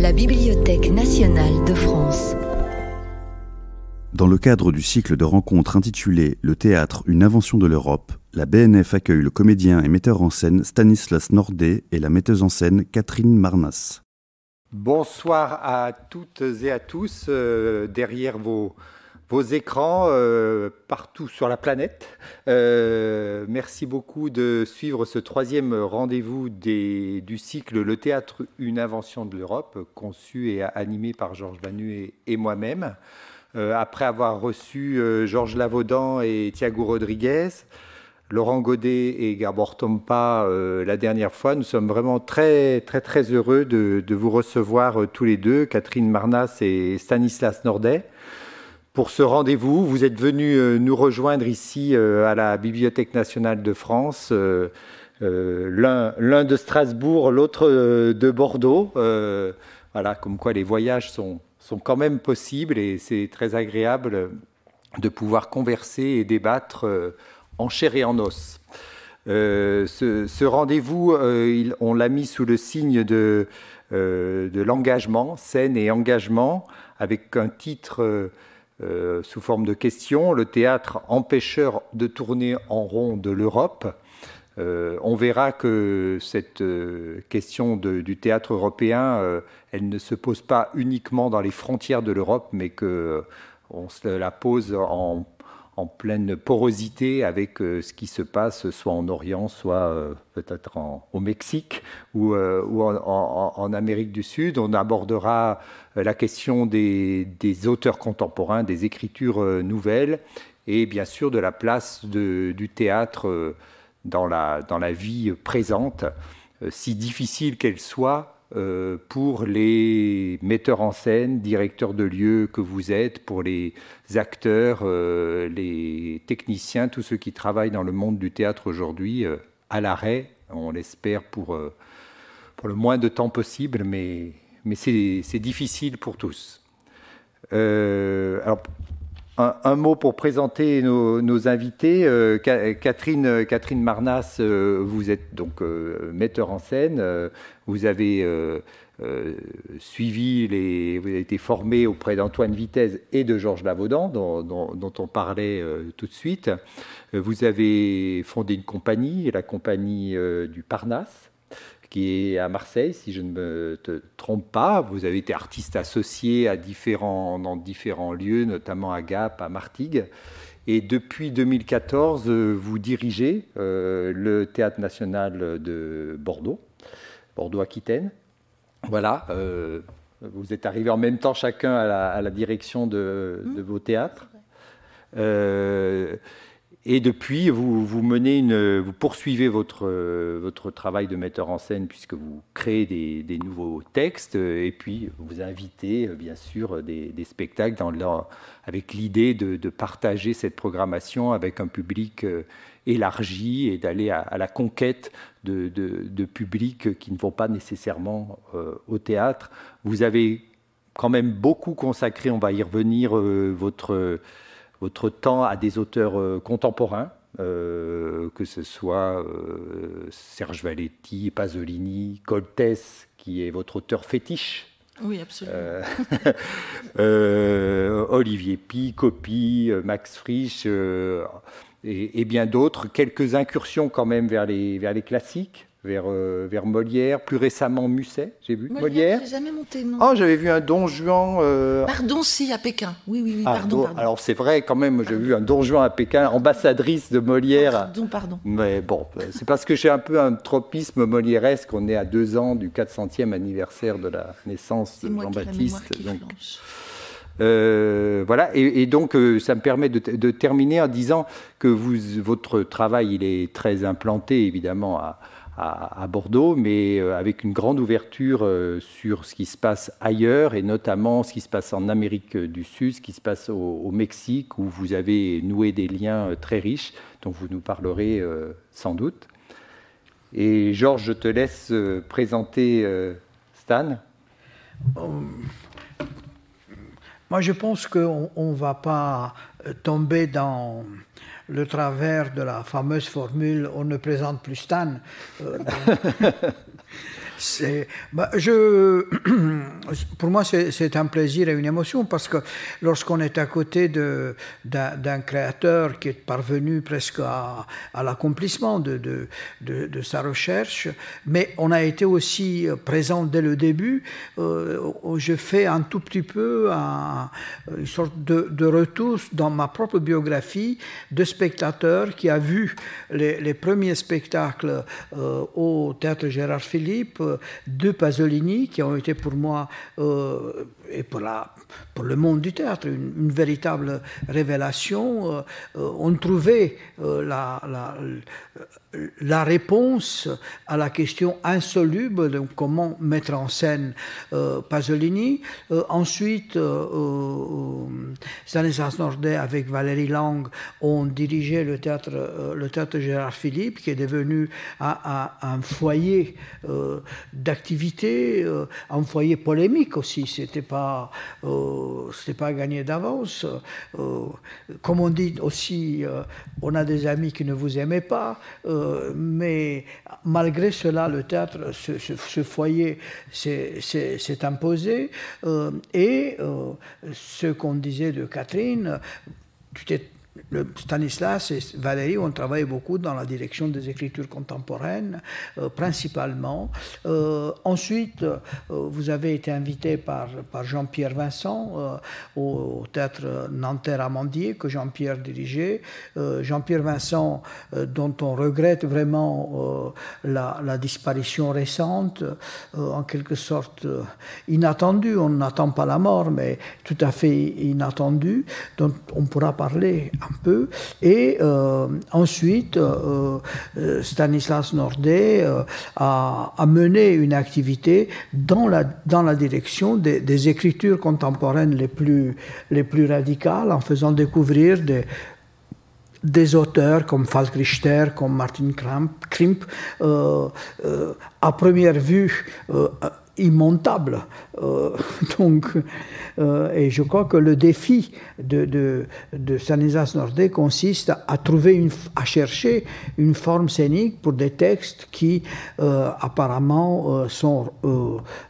La Bibliothèque nationale de France. Dans le cadre du cycle de rencontres intitulé Le théâtre, une invention de l'Europe, la BNF accueille le comédien et metteur en scène Stanislas Nordet et la metteuse en scène Catherine Marnas. Bonsoir à toutes et à tous euh, derrière vos, vos écrans euh, partout sur la planète. Euh, merci beaucoup de suivre ce troisième rendez-vous du cycle Le théâtre, une invention de l'Europe, conçu et animé par Georges Vanu et, moi-même. après avoir reçu Georges Lavaudan et Thiago Rodriguez, Laurent Godet et Gabor Tompa euh, la dernière fois. Nous sommes vraiment très très très heureux de, vous recevoir euh, tous les deux, Catherine Marnas et Stanislas Nordet. Pour ce rendez-vous, vous êtes venus euh, nous rejoindre ici à la Bibliothèque nationale de France, l'un de Strasbourg, l'autre de Bordeaux. voilà, comme quoi les voyages sont, sont quand même possibles et c'est très agréable de pouvoir converser et débattre en chair et en os. Euh, ce, rendez-vous, euh, on l'a mis sous le signe de, euh, de l'engagement, scène et engagement, avec un titre sous forme de question, le théâtre empêcheur de tourner en rond de l'Europe. on verra que cette question du théâtre européen, elle ne se pose pas uniquement dans les frontières de l'Europe, mais que on se la pose en en pleine porosité avec euh, ce qui se passe soit en Orient, soit euh, peut-être au Mexique ou, euh, en, Amérique du Sud. On abordera la question des, auteurs contemporains, des écritures nouvelles et bien sûr de la place du théâtre dans la, dans la vie présente, si difficile qu'elle soit euh, pour les metteurs en scène, directeurs de lieux que vous êtes, pour les acteurs, euh, les techniciens, tous ceux qui travaillent dans le monde du théâtre aujourd'hui, euh, à l'arrêt, on l'espère pour, le moins de temps possible, mais, c'est difficile pour tous. alors, un, mot pour présenter nos, invités. Catherine, Catherine Marnas, vous êtes donc metteur en scène. Vous avez suivi les, vous avez été formé auprès d'Antoine Vitesse et de Georges Lavaudan, dont, on parlait tout de suite. Vous avez fondé une compagnie, la compagnie du Parnasse qui est à Marseille, si je ne me trompe pas. Vous avez été artiste associé à dans différents lieux, notamment à Gap, à Martigues. Et depuis 2014, vous dirigez euh, le Théâtre national de Bordeaux, Bordeaux-Aquitaine. Voilà, euh, vous êtes arrivés en même temps chacun à la, direction de, de, vos théâtres. Euh, et depuis, vous, vous, menez une, vous poursuivez votre, votre travail de metteur en scène puisque vous créez des, des nouveaux textes et puis vous invitez bien sûr des, des spectacles dans avec l'idée de, de, partager cette programmation avec un public euh, élargi et d'aller à, la conquête de, de, publics qui ne vont pas nécessairement euh, au théâtre. Vous avez quand même beaucoup consacré, on va y revenir, euh, votre votre temps à des auteurs euh, contemporains, que ce soit Serge Valetti, Pasolini, Coltès, qui est votre auteur fétiche. Oui, absolument. Olivier Pi, Copy, Max Frisch et, et, bien d'autres. Quelques incursions quand même vers les, vers les classiques vers, euh, vers Molière, plus récemment Musset, j'ai vu. Molière, J'ai jamais monté, non. Oh, j'avais vu un Don Juan. Euh, pardon, si, à Pékin. Oui, oui, oui, ah, pardon, pardon, Alors, c'est vrai, quand même, j'ai vu un Don Juan à Pékin, ambassadrice de Molière. Pardon, pardon. Mais bon, c'est parce que j'ai un peu un tropisme molièresque. On est à deux ans du 400e anniversaire de la naissance de Jean-Baptiste. Euh, voilà, et, donc ça me permet de, terminer en disant que votre travail, il est très implanté évidemment à, Bordeaux, mais euh, avec une grande ouverture euh, sur ce qui se passe ailleurs, et notamment ce qui se passe en Amérique du Sud, ce qui se passe au, Mexique, où vous avez noué des liens euh, très riches, dont vous nous parlerez sans doute. Et Georges, je te laisse présenter Stan. Moi, je pense qu'on ne va pas tomber dans le travers de la fameuse formule on ne présente plus Stan. Bah, je, pour moi, c'est un plaisir et une émotion parce que lorsqu'on est à côté d'un créateur qui est parvenu presque à, l'accomplissement de, de, de, sa recherche, mais on a été aussi présent dès le début, euh, je fais un tout petit peu une sorte de, retour dans ma propre biographie de spectateur qui a vu les, premiers spectacles euh, au théâtre Gérard Philippe de Pasolini, qui ont été pour moi euh, et pour, la, pour le monde du théâtre une, véritable révélation. Euh, on trouvait la, la, la, réponse à la question insoluble de comment mettre en scène Pasolini. ensuite, Stanislas Nordet avec Valérie Lang ont dirigé le théâtre, le théâtre Gérard Philippe, qui est devenu un, foyer d'activité, euh, un foyer polémique aussi. C'était pas, euh, pas gagné d'avance. Euh, comme on dit aussi, on a des amis qui ne vous aimaient pas, mais malgré cela, le théâtre, ce, foyer s'est imposé. et ce qu'on disait de Catherine, tu t'es Stanislas et Valérie ont travaillé beaucoup dans la direction des écritures contemporaines, euh, principalement. Euh, ensuite, euh, vous avez été invité par, Jean-Pierre Vincent au, théâtre Nanterre-Amandier que Jean-Pierre dirigeait. Jean-Pierre Vincent, dont on regrette vraiment la, disparition récente, en quelque sorte inattendue. On n'attend pas la mort, mais tout à fait inattendue, dont on pourra parler un peu. Et euh, ensuite, euh, euh, Stanislas Nordet a, mené une activité dans la, dans la direction des, écritures contemporaines les plus, les plus radicales, en faisant découvrir des, des auteurs comme Falk Richter, comme Martin Krimp, à première vue immontable. Euh, donc, euh, et je crois que le défi de, de, de Nordet consiste à trouver, à chercher une forme scénique pour des textes qui euh, apparemment sont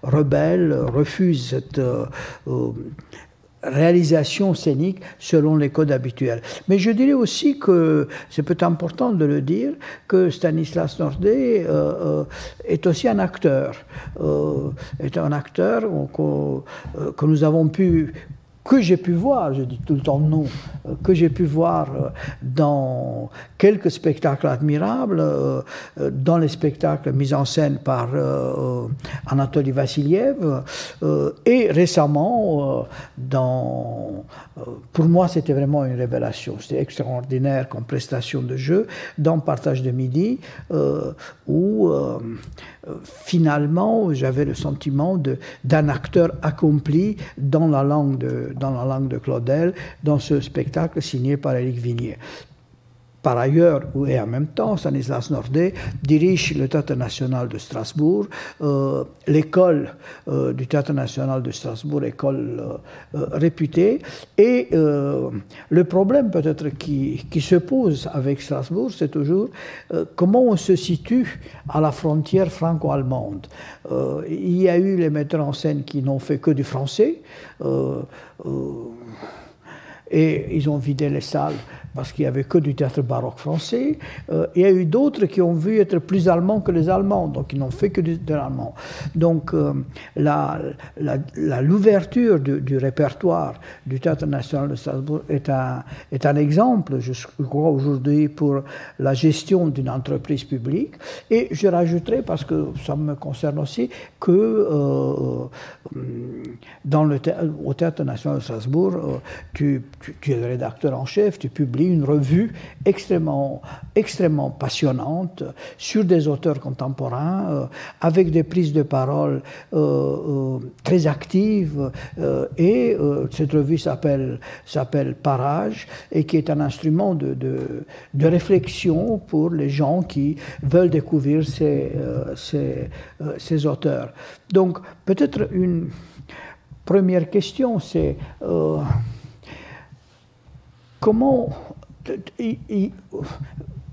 rebelles, refusent cette réalisation scénique selon les codes habituels. Mais je dirais aussi que c'est peut-être important de le dire que Stanislas Nordet euh, euh, est aussi un acteur, euh, est un acteur que, que nous avons pu que j'ai pu voir, je dis tout le temps non, euh, que j'ai pu voir euh, dans quelques spectacles admirables, euh, dans les spectacles mis en scène par Anatoly Vassiliev, et récemment, dans, pour moi c'était vraiment une révélation, c'était extraordinaire comme prestation de jeu, dans Partage de Midi, où finalement j'avais le sentiment d'un acteur accompli dans la langue de dans la langue de Claudel, dans ce spectacle signé par Éric Vignier. Par ailleurs, et en même temps, Stanislas Nordet dirige le Théâtre national de Strasbourg, euh, l'école euh, du Théâtre national de Strasbourg, école euh, réputée. Et le problème peut-être qui, qui, se pose avec Strasbourg, c'est toujours comment on se situe à la frontière franco-allemande. il y a eu les metteurs en scène qui n'ont fait que du français et ils ont vidé les salles parce qu'il n'y avait que du théâtre baroque français. Euh, il y a eu d'autres qui ont vu être plus allemands que les Allemands, donc ils n'ont fait que de l'allemand. Donc euh, l'ouverture du, répertoire du Théâtre national de Strasbourg est un, est un exemple, je crois, aujourd'hui pour la gestion d'une entreprise publique. Et je rajouterai, parce que ça me concerne aussi, que euh, dans le au Théâtre national de Strasbourg, tu, tu es le rédacteur en chef, tu publies une revue extrêmement, extrêmement passionnante sur des auteurs contemporains, euh, avec des prises de parole euh, euh, très actives. et cette revue s'appelle, Parage et qui est un instrument de, de, réflexion pour les gens qui veulent découvrir ces, ces, ces auteurs. Donc peut-être une première question, c'est comment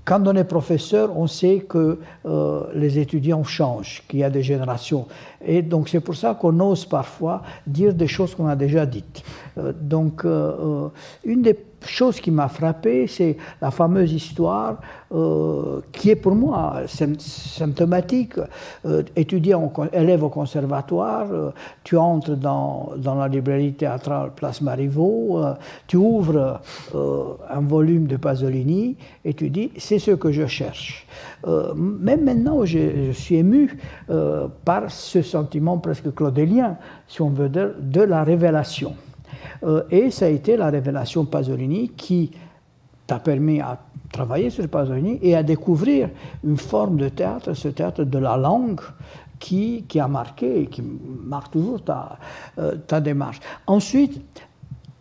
quand on est professeur, on sait que euh, les étudiants changent, qu'il y a des générations. Et donc c'est pour ça qu'on ose parfois dire des choses qu'on a déjà dites. Euh, donc une des chose qui m'a frappé, c'est la fameuse histoire euh, qui est pour moi symptomatique. Euh, étudiant, élève au conservatoire, euh, tu entres dans, la librairie théâtrale Place Marivaux, tu ouvres un volume de Pasolini et tu dis c'est ce que je cherche. même maintenant, je, je suis ému par ce sentiment presque claudélien, si on veut dire, de la révélation. Euh, et ça a été la révélation Pasolini qui t'a permis à travailler sur Pasolini et à découvrir une forme de théâtre, ce théâtre de la langue qui, qui a marqué et qui marque toujours ta, euh, ta démarche. Ensuite,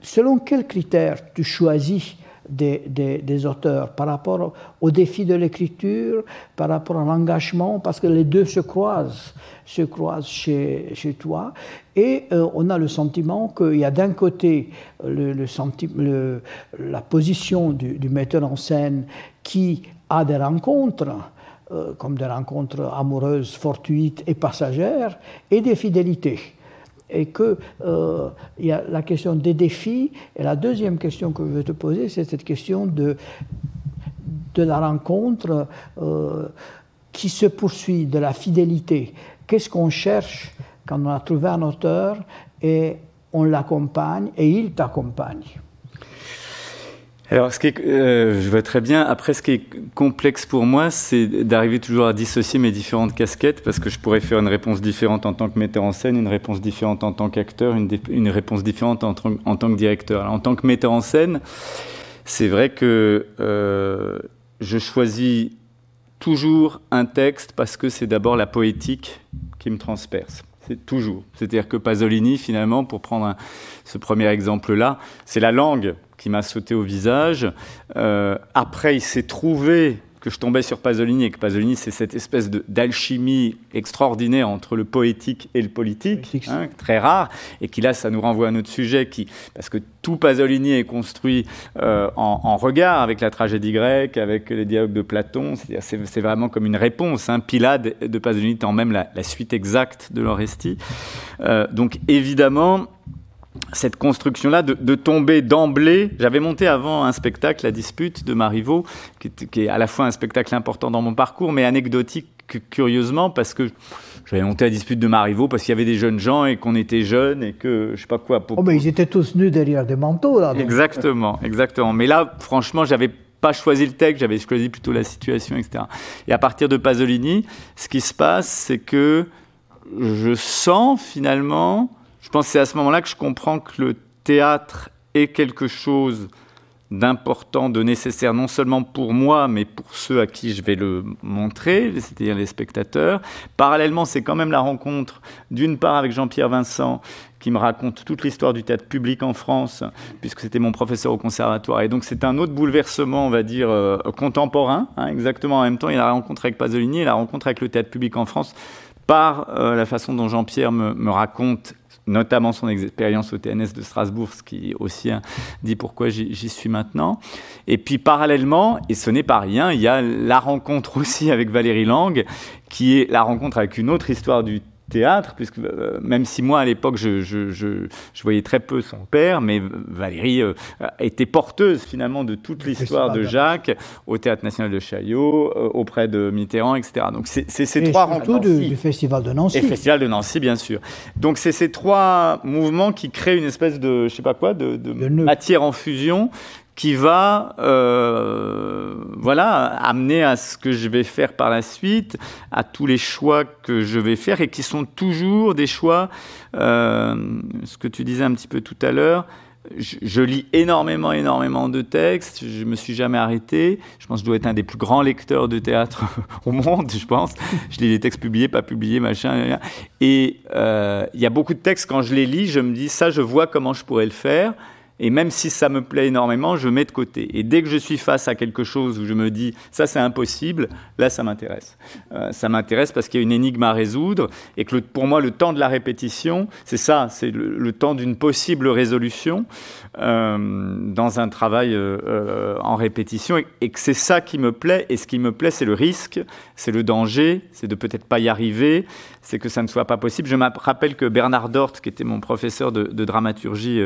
selon quels critères tu choisis des, des, auteurs? Par rapport au défi de l'écriture, par rapport à l'engagement, parce que les deux se croisent, se croisent chez, chez toi. Et euh, on a le sentiment qu'il y a d'un côté le, la position du, metteur en scène qui a des rencontres, euh, comme des rencontres amoureuses, fortuites et passagères, et des fidélités et qu'il euh, y a la question des défis. Et la deuxième question que je veux te poser, c'est cette question de, de la rencontre euh, qui se poursuit, de la fidélité. Qu'est-ce qu'on cherche quand on a trouvé un auteur et on l'accompagne et il t'accompagne alors, ce qui euh, je vois très bien. Après, ce qui est complexe pour moi, c'est d'arriver toujours à dissocier mes différentes casquettes, parce que je pourrais faire une réponse différente en tant que metteur en scène, une réponse différente en tant qu'acteur, une, réponse différente en, tant que directeur. En tant que metteur en scène, c'est vrai que euh, je choisis toujours un texte parce que c'est d'abord la poétique qui me transperce. C'est toujours. C'est-à-dire que Pasolini, finalement, pour prendre ce premier exemple-là, c'est la langue qui m'a sauté au visage. Euh, après, il s'est trouvé que je tombais sur Pasolini et que Pasolini, c'est cette espèce d'alchimie extraordinaire entre le poétique et le politique, hein, très rare, et qui là, ça nous renvoie à notre sujet, qui, parce que tout Pasolini est construit euh, en, regard avec la tragédie grecque, avec les dialogues de Platon, c'est vraiment comme une réponse. Hein. Pilade de Pasolini étant même la, suite exacte de l'Orestie. Euh, donc évidemment, cette construction-là de, tomber d'emblée. J'avais monté avant un spectacle, La Dispute de Marivaux, qui, qui, est à la fois un spectacle important dans mon parcours, mais anecdotique curieusement parce que j'avais monté la dispute de Marivaux parce qu'il y avait des jeunes gens et qu'on était jeunes et que je sais pas quoi. oh, mais ils étaient tous nus derrière des manteaux là. Exactement, exactement. Mais là, franchement, j'avais pas choisi le texte, j'avais choisi plutôt la situation, etc. Et à partir de Pasolini, ce qui se passe, c'est que je sens finalement je pense que c'est à ce moment-là que je comprends que le théâtre est quelque chose d'important, de nécessaire, non seulement pour moi, mais pour ceux à qui je vais le montrer, c'est-à-dire les spectateurs. Parallèlement, c'est quand même la rencontre, d'une part avec Jean-Pierre Vincent, qui me raconte toute l'histoire du théâtre public en France, puisque c'était mon professeur au conservatoire. Et donc c'est un autre bouleversement, on va dire, euh, contemporain, hein, exactement en même temps. Il y a la rencontre avec Pasolini et la rencontre avec le théâtre public en France par euh, la façon dont Jean-Pierre me, me raconte notamment son expérience au TNS de Strasbourg, ce qui aussi dit pourquoi j'y suis maintenant. Et puis parallèlement, et ce n'est pas rien, il y a la rencontre aussi avec Valérie Lang, qui est la rencontre avec une autre histoire du théâtre, puisque euh, même si moi à l'époque je, je, je, je, voyais très peu son père, mais Valérie euh, était porteuse finalement de toute l'histoire de Jacques au Théâtre National de Chaillot, euh, auprès de Mitterrand, etc. Donc c'est ces trois rencontres. Du, du Festival de Nancy. Et Festival de Nancy, bien sûr. Donc c'est ces trois mouvements qui créent une espèce de, je sais pas quoi, de, de matière en fusion qui va euh, voilà amener à ce que je vais faire par la suite, à tous les choix que je vais faire et qui sont toujours des choix. Euh, ce que tu disais un petit peu tout à l'heure. Je, lis énormément, énormément de textes. Je me suis jamais arrêté. Je pense que je dois être un des plus grands lecteurs de théâtre au monde, je pense. Je lis les textes publiés, pas publiés, machin. Et euh, il y a beaucoup de textes, quand je les lis, je me dis, ça, je vois comment je pourrais le faire Et même si ça me plaît énormément, je mets de côté. Et dès que je suis face à quelque chose où je me dis ça c'est impossible, là ça m'intéresse. Euh, ça m'intéresse parce qu'il y a une énigme à résoudre et que pour moi le temps de la répétition, c'est ça, c'est le, temps d'une possible résolution euh, dans un travail euh, en répétition et, que c'est ça qui me plaît. Et ce qui me plaît, c'est le risque, c'est le danger, c'est de peut-être pas y arriver, c'est que ça ne soit pas possible. Je me rappelle que Bernard Dort, qui était mon professeur de, dramaturgie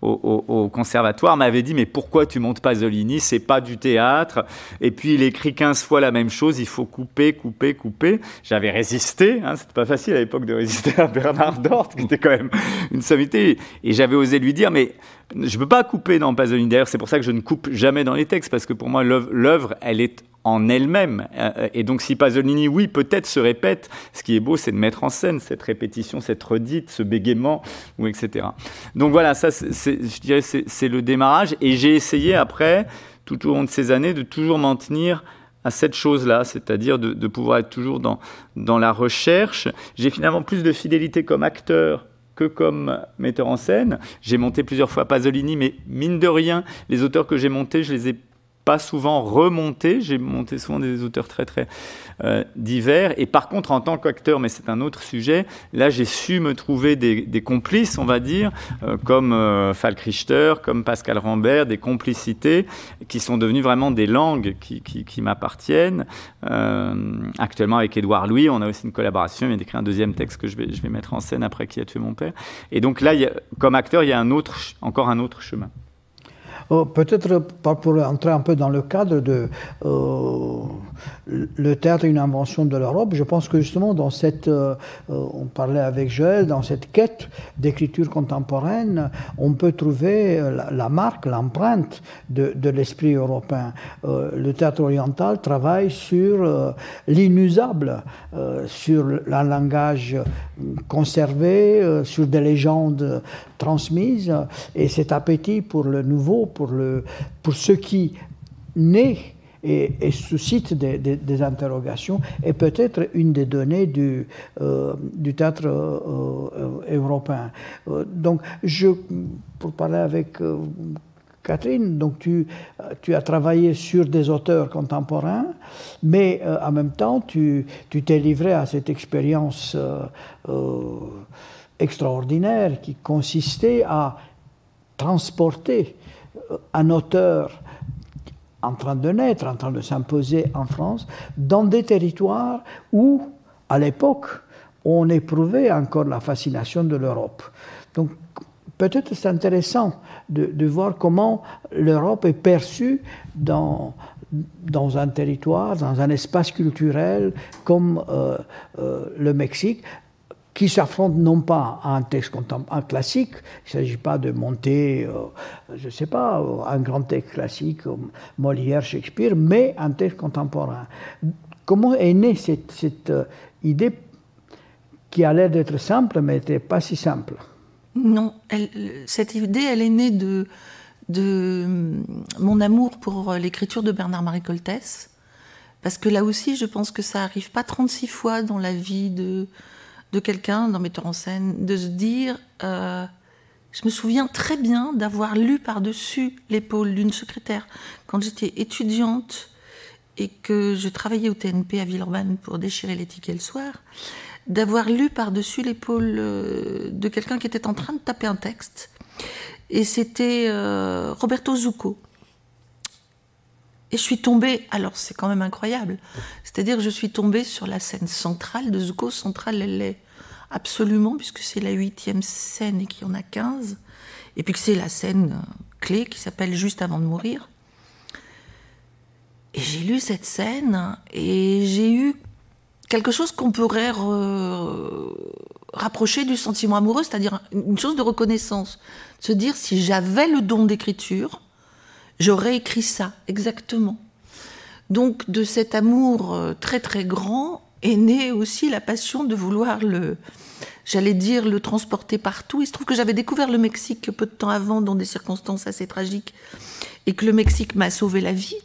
au, conservatoire m'avait dit mais pourquoi tu montes Pasolini C'est pas du théâtre. Et puis il écrit 15 fois la même chose. Il faut couper, couper, couper. J'avais résisté. Hein, C'était pas facile à l'époque de résister à Bernard Dort, qui était quand même une sommité. Et j'avais osé lui dire mais je peux pas couper dans Pasolini. D'ailleurs, c'est pour ça que je ne coupe jamais dans les textes parce que pour moi l'œuvre, elle est en elle-même. Euh, et donc si Pasolini, oui, peut-être se répète, ce qui est beau, c'est de mettre en scène cette répétition, cette redite, ce bégaiement, ou etc. Donc voilà, ça, je dirais, c'est le démarrage. Et j'ai essayé après, tout au long de ces années, de toujours m'en tenir à cette chose-là, c'est-à-dire de, pouvoir être toujours dans, dans la recherche. J'ai finalement plus de fidélité comme acteur que comme metteur en scène. J'ai monté plusieurs fois Pasolini, mais mine de rien, les auteurs que j'ai montés, je les ai pas souvent remonté. J'ai monté souvent des auteurs très très euh, divers. Et par contre, en tant qu'acteur, mais c'est un autre sujet, là j'ai su me trouver des, complices, on va dire, euh, comme euh, Falk Richter, comme Pascal Rambert, des complicités qui sont devenues vraiment des langues qui, qui, m'appartiennent. actuellement avec Édouard Louis, on a aussi une collaboration. Il a écrit un deuxième texte que je vais, je vais mettre en scène après qui a tué mon père. Et donc là, comme acteur, il y a un autre, encore un autre chemin. Oh, peut-être pour entrer un peu dans le cadre de euh, le théâtre une invention de l'Europe, je pense que justement dans cette, euh, on parlait avec dans cette quête d'écriture contemporaine, on peut trouver la, marque, l'empreinte de, de l'esprit européen. Euh, le théâtre oriental travaille sur l'inusable, sur un langage conservé, sur des légendes transmises, et cet appétit pour le nouveau, pour, le, pour ce qui naît et, suscite des, interrogations est peut-être une des données du, euh, du théâtre euh, euh, européen. donc, je, pour parler avec Catherine, donc tu, tu, as travaillé sur des auteurs contemporains, mais en même temps, tu t'es livré à cette expérience extraordinaire qui consistait à transporter un auteur en train de naître, en train de s'imposer en France, dans des territoires où, à l'époque, on éprouvait encore la fascination de l'Europe. Donc, peut-être c'est intéressant de, voir comment l'Europe est perçue dans, dans un territoire, dans un espace culturel comme euh, euh, le Mexique, qui s'affrontent non pas à un texte un classique, il ne s'agit pas de monter, euh, je ne sais pas, un grand texte classique Molière, Shakespeare, mais un texte contemporain. Comment est née cette, euh, idée qui a l'air d'être simple, mais n'était pas si simple? Non, cette idée, elle est née de, euh, mon amour pour l'écriture de Bernard-Marie Coltès. Parce que là aussi, je pense que ça arrive pas 36 fois dans la vie de, de quelqu'un, d'un metteur en scène, de se dire euh, je me souviens très bien d'avoir lu par-dessus l'épaule d'une secrétaire quand j'étais étudiante et que je travaillais au TNP à Villeurbanne pour déchirer les tickets le soir, d'avoir lu par-dessus l'épaule euh, de quelqu'un qui était en train de taper un texte. Et c'était euh, Roberto Zucco. Et je suis tombée, alors c'est quand même incroyable, c'est-à-dire que je suis tombée sur la scène centrale de Zuko. Centrale, elle l'est absolument, puisque c'est la huitième scène et qu'il y en a quinze. Et puis que c'est la scène clé qui s'appelle Juste avant de mourir. Et j'ai lu cette scène et j'ai eu quelque chose qu'on pourrait rapprocher du sentiment amoureux, c'est-à-dire une chose de reconnaissance. Se dire si j'avais le don d'écriture, J'aurais écrit ça, exactement. Donc de cet amour euh, très très grand est née aussi la passion de vouloir le, j'allais dire, le transporter partout. Il se trouve que j'avais découvert le Mexique peu de temps avant dans des circonstances assez tragiques et que le Mexique m'a sauvé la vie.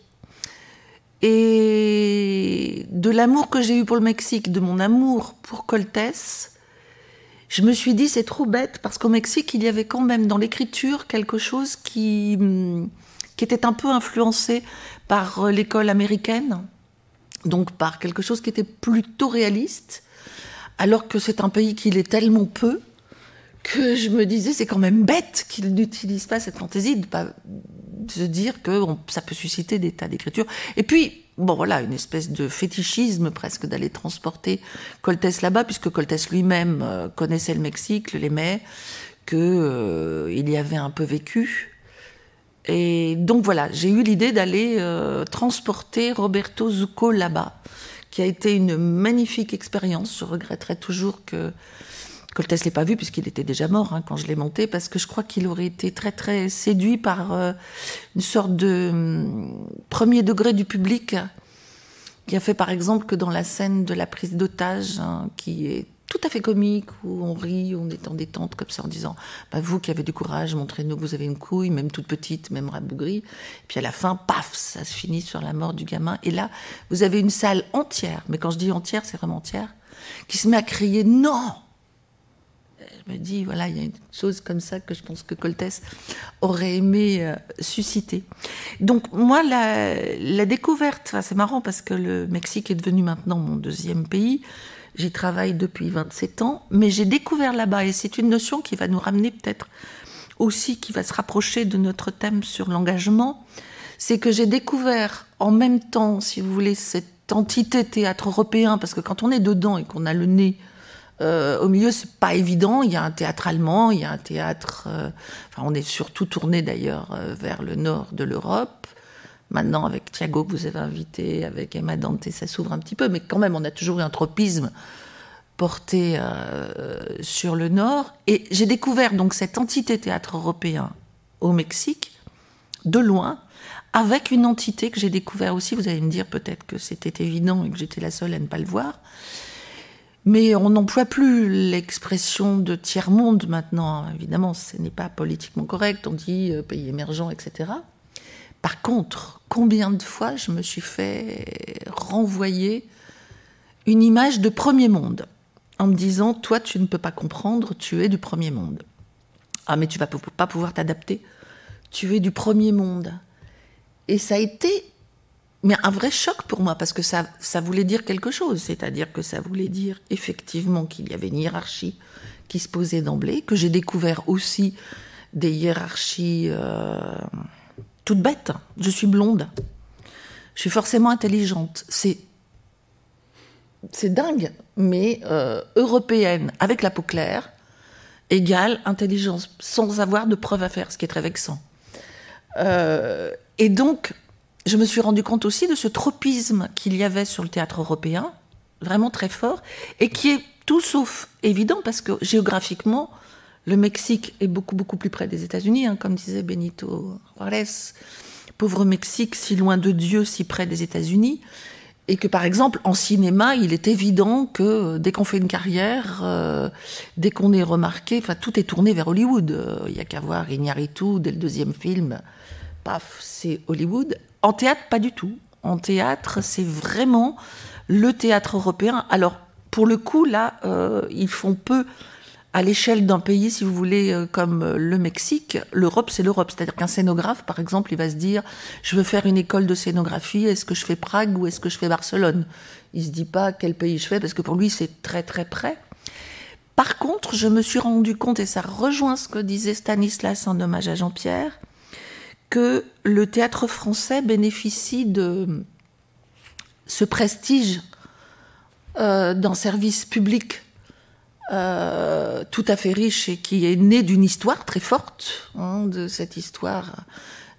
Et de l'amour que j'ai eu pour le Mexique, de mon amour pour Coltès, je me suis dit c'est trop bête parce qu'au Mexique il y avait quand même dans l'écriture quelque chose qui hum, qui était un peu influencé par euh, l'école américaine, donc par quelque chose qui était plutôt réaliste, alors que c'est un pays qui l'est tellement peu que je me disais c'est quand même bête qu'il n'utilise pas cette fantaisie de pas se dire que ça peut susciter des tas d'écritures. Et puis bon voilà, une espèce de fétichisme presque d'aller transporter Coltès là-bas, puisque Coltès lui-même euh, connaissait le Mexique, l'aimait, qu'il euh, y avait un peu vécu. Et donc voilà, j'ai eu l'idée d'aller euh, transporter Roberto Zucco là-bas, qui a été une magnifique expérience. Je regretterais toujours que Coltès l'ait pas vu puisqu'il était déjà mort hein, quand je l'ai monté, parce que je crois qu'il aurait été très très séduit par euh, une sorte de hum, premier degré du public, qui a fait par exemple que dans la scène de la prise d'otage, hein, qui est tout à fait comique, où on rit, on est en détente comme ça en disant bah, Vous qui avez du courage, montrez-nous que vous avez une couille, même toute petite, même rabougrie. Puis à la fin, paf, ça se finit sur la mort du gamin. Et là, vous avez une salle entière, mais quand je dis entière, c'est vraiment entière, qui se met à crier Non je me dis, voilà, il y a une chose comme ça que je pense que Coltès aurait aimé euh, susciter. Donc, moi, la découverte, c'est marrant parce que le Mexique est devenu maintenant mon deuxième pays. J'y travaille depuis 27 ans, mais j'ai découvert là-bas, et c'est une notion qui va nous ramener peut-être aussi, qui va se rapprocher de notre thème sur l'engagement, c'est que j'ai découvert en même temps, si vous voulez, cette entité théâtre européen, parce que quand on est dedans et qu'on a le nez euh, au milieu, c'est pas évident. Il y a un théâtre allemand, il y a un théâtre. Euh, enfin, on est surtout tourné d'ailleurs euh, vers le nord de l'Europe. Maintenant, avec Thiago que vous avez invité, avec Emma Dante, ça s'ouvre un petit peu, mais quand même, on a toujours eu un tropisme porté sur le nord. Et j'ai découvert donc cette entité théâtre européen au Mexique, de loin, avec une entité que j'ai découvert aussi. Vous allez me dire peut-être que c'était évident et que j'étais la seule à ne pas le voir mais on n'emploie plus l'expression de tiers-monde maintenant. Évidemment, ce n'est pas politiquement correct. On dit euh, pays émergent, etc. Par contre, combien de fois je me suis fait renvoyer une image de premier monde en me disant Toi, tu ne peux pas comprendre, tu es du premier monde. Ah, mais tu vas pas pouvoir t'adapter. Tu es du premier monde. Et ça a été mais un vrai choc pour moi, parce que ça, voulait dire quelque chose. C'est-à-dire que ça voulait dire effectivement qu'il y avait une hiérarchie qui se posait d'emblée, que j'ai découvert aussi des hiérarchies euh, toutes bêtes. Je suis blonde. Je suis forcément intelligente. C'est c'est dingue, mais euh, européenne avec la peau claire égale intelligence, sans avoir de preuves à faire, ce qui est très vexant. Euh, et donc, je me suis rendu compte aussi de ce tropisme qu'il y avait sur le théâtre européen, vraiment très fort, et qui est tout sauf évident parce que géographiquement, le Mexique est beaucoup beaucoup plus près des États-Unis, hein, comme disait Benito Juárez. Pauvre Mexique, si loin de Dieu, si près des États-Unis. Et que par exemple, en cinéma, il est évident que dès qu'on fait une carrière, euh, dès qu'on est remarqué, enfin tout est tourné vers Hollywood. Euh, il y a qu'à voir Iñárritu dès le deuxième film. Paf, c'est Hollywood. En théâtre, pas du tout. En théâtre, c'est vraiment le théâtre européen. Alors, pour le coup, là, euh, ils font peu à l'échelle d'un pays, si vous voulez, euh, comme le Mexique. L'Europe, c'est l'Europe. C'est-à-dire qu'un scénographe, par exemple, il va se dire, je veux faire une école de scénographie, est-ce que je fais Prague ou est-ce que je fais Barcelone? Il se dit pas quel pays je fais, parce que pour lui, c'est très très près. Par contre, je me suis rendu compte, et ça rejoint ce que disait Stanislas en hommage à Jean-Pierre, que le théâtre français bénéficie de ce prestige euh, d'un service public euh, tout à fait riche et qui est né d'une histoire très forte, hein, de cette histoire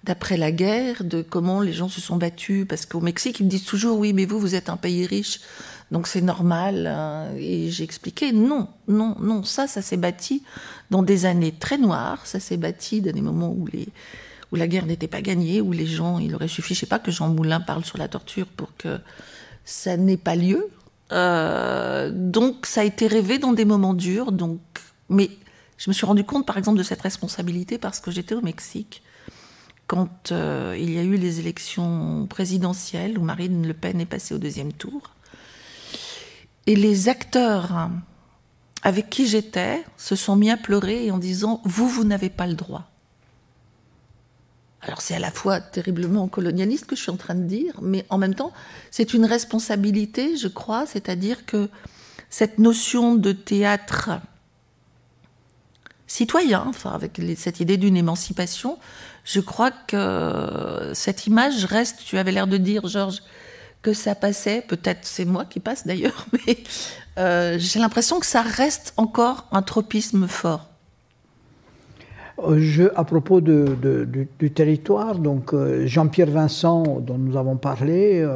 d'après la guerre, de comment les gens se sont battus. Parce qu'au Mexique, ils me disent toujours oui, mais vous, vous êtes un pays riche, donc c'est normal. Hein. Et j'ai expliqué non, non, non, ça, ça s'est bâti dans des années très noires, ça s'est bâti dans des moments où les où la guerre n'était pas gagnée, où les gens, il aurait suffi, je sais pas, que Jean Moulin parle sur la torture pour que ça n'ait pas lieu. Euh, donc ça a été rêvé dans des moments durs. Donc, mais je me suis rendu compte, par exemple, de cette responsabilité parce que j'étais au Mexique quand euh, il y a eu les élections présidentielles où Marine Le Pen est passée au deuxième tour. Et les acteurs avec qui j'étais se sont mis à pleurer en disant Vous, vous n'avez pas le droit. Alors c'est à la fois terriblement colonialiste que je suis en train de dire, mais en même temps, c'est une responsabilité, je crois, c'est-à-dire que cette notion de théâtre citoyen, avec cette idée d'une émancipation, je crois que cette image reste, tu avais l'air de dire, Georges, que ça passait, peut-être c'est moi qui passe d'ailleurs, mais euh, j'ai l'impression que ça reste encore un tropisme fort. Euh, à propos du, territoire, donc euh, Jean-Pierre Vincent, dont nous avons parlé,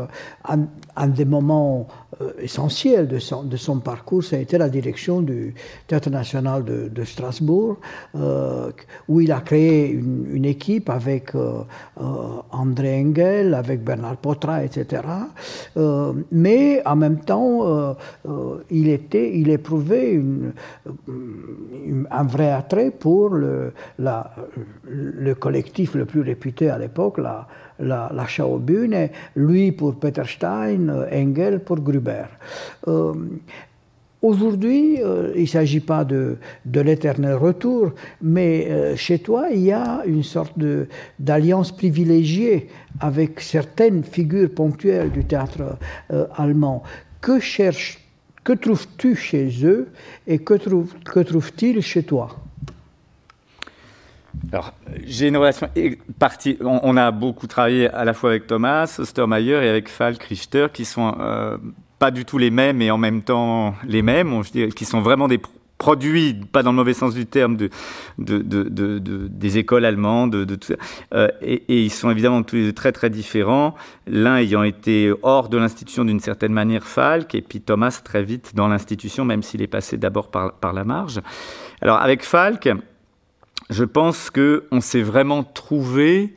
un, des moments de son, de son, parcours, ça a été la direction du Théâtre national de, Strasbourg, où il a créé une, équipe avec André Engel, avec Bernard Potra, etc. mais en même temps, il, éprouvait un vrai attrait pour le, le collectif le plus réputé à l'époque, la, la, la Schaubühne, lui pour Peter Stein, Engel pour Gruber. Euh, aujourd'hui, euh, il ne s'agit pas de, de l'éternel retour, mais euh, chez toi, il y a une sorte d'alliance privilégiée avec certaines figures ponctuelles du théâtre allemand. Que cherche que trouves-tu chez eux et que, trouve, que trouve-t-il chez toi? Alors, j'ai une relation partie. On, a beaucoup travaillé à la fois avec Thomas Ostermayer et avec Falk Richter, qui sont euh, pas du tout les mêmes et en même temps les mêmes, qui sont vraiment des produits, pas dans le mauvais sens du terme, de, de, de, des écoles allemandes. Euh, et, ils sont évidemment tous les deux très très différents. L'un ayant été hors de l'institution d'une certaine manière, Falk, et puis Thomas très vite dans l'institution, même s'il est passé d'abord par la marge. Alors avec Falk, je pense que on s'est vraiment trouvé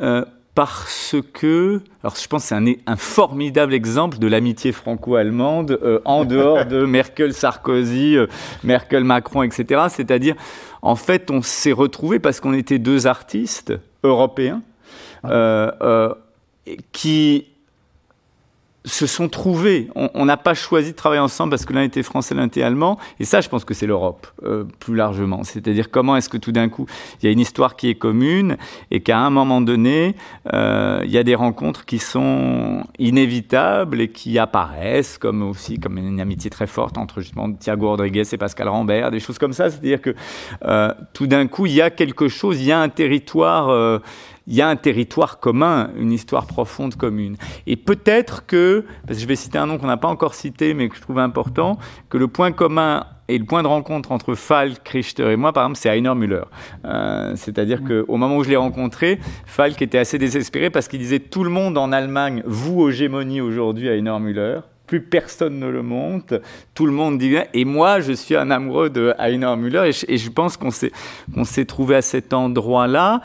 euh, parce que, alors je pense que c'est un, un, formidable exemple de l'amitié franco-allemande euh, en dehors de Merkel-Sarkozy, euh, Merkel-Macron, etc. C'est-à-dire, en fait, on s'est retrouvé parce qu'on était deux artistes européens qui se sont trouvés. On n'a pas choisi de travailler ensemble parce que l'un était français, l'un était allemand. Et ça, je pense que c'est l'Europe, euh, plus largement. C'est-à-dire comment est-ce que tout d'un coup, il y a une histoire qui est commune et qu'à un moment donné, euh, il y a des rencontres qui sont inévitables et qui apparaissent comme aussi comme une amitié très forte entre justement Thiago Rodriguez et Pascal Rambert, des choses comme ça. C'est-à-dire que euh, tout d'un coup, il y a quelque chose, il y a un territoire euh, il y a un territoire commun, une histoire profonde commune. Et peut-être que, parce que je vais citer un nom qu'on n'a pas encore cité, mais que je trouve important, que le point commun et le point de rencontre entre Falk, Richter et moi, par exemple, c'est Heiner Müller. Euh, C'est-à-dire qu'au moment où je l'ai rencontré, Falk était assez désespéré parce qu'il disait tout le monde en Allemagne vous hégémonie aujourd'hui Heiner Müller. Plus personne ne le monte, tout le monde dit et moi je suis un amoureux de Heiner Müller et je, et je pense qu'on s'est qu'on s'est trouvé à cet endroit-là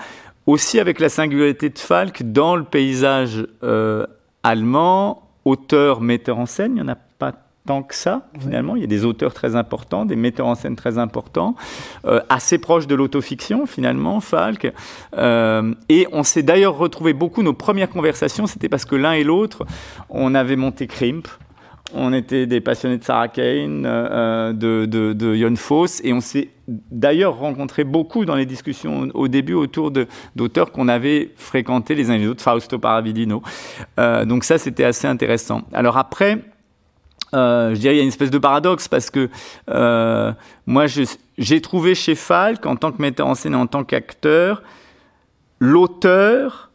aussi avec la singularité de Falk dans le paysage euh, allemand, auteur, metteur en scène, il n'y en a pas tant que ça, finalement. Il y a des auteurs très importants, des metteurs en scène très importants, euh, assez proches de l'autofiction, finalement, Falk. Euh, et on s'est d'ailleurs retrouvé beaucoup, nos premières conversations, c'était parce que l'un et l'autre, on avait monté Crimp, on était des passionnés de Sarah Kane, euh, de, de, de Foss, et on s'est d'ailleurs rencontré beaucoup dans les discussions au début autour d'auteurs qu'on avait fréquentés les uns les autres, Fausto Paravidino. Euh, donc ça, c'était assez intéressant. Alors après, euh, je dirais il y a une espèce de paradoxe parce que euh, moi, j'ai trouvé chez Falk, en tant que metteur en scène et en tant qu'acteur, l'auteur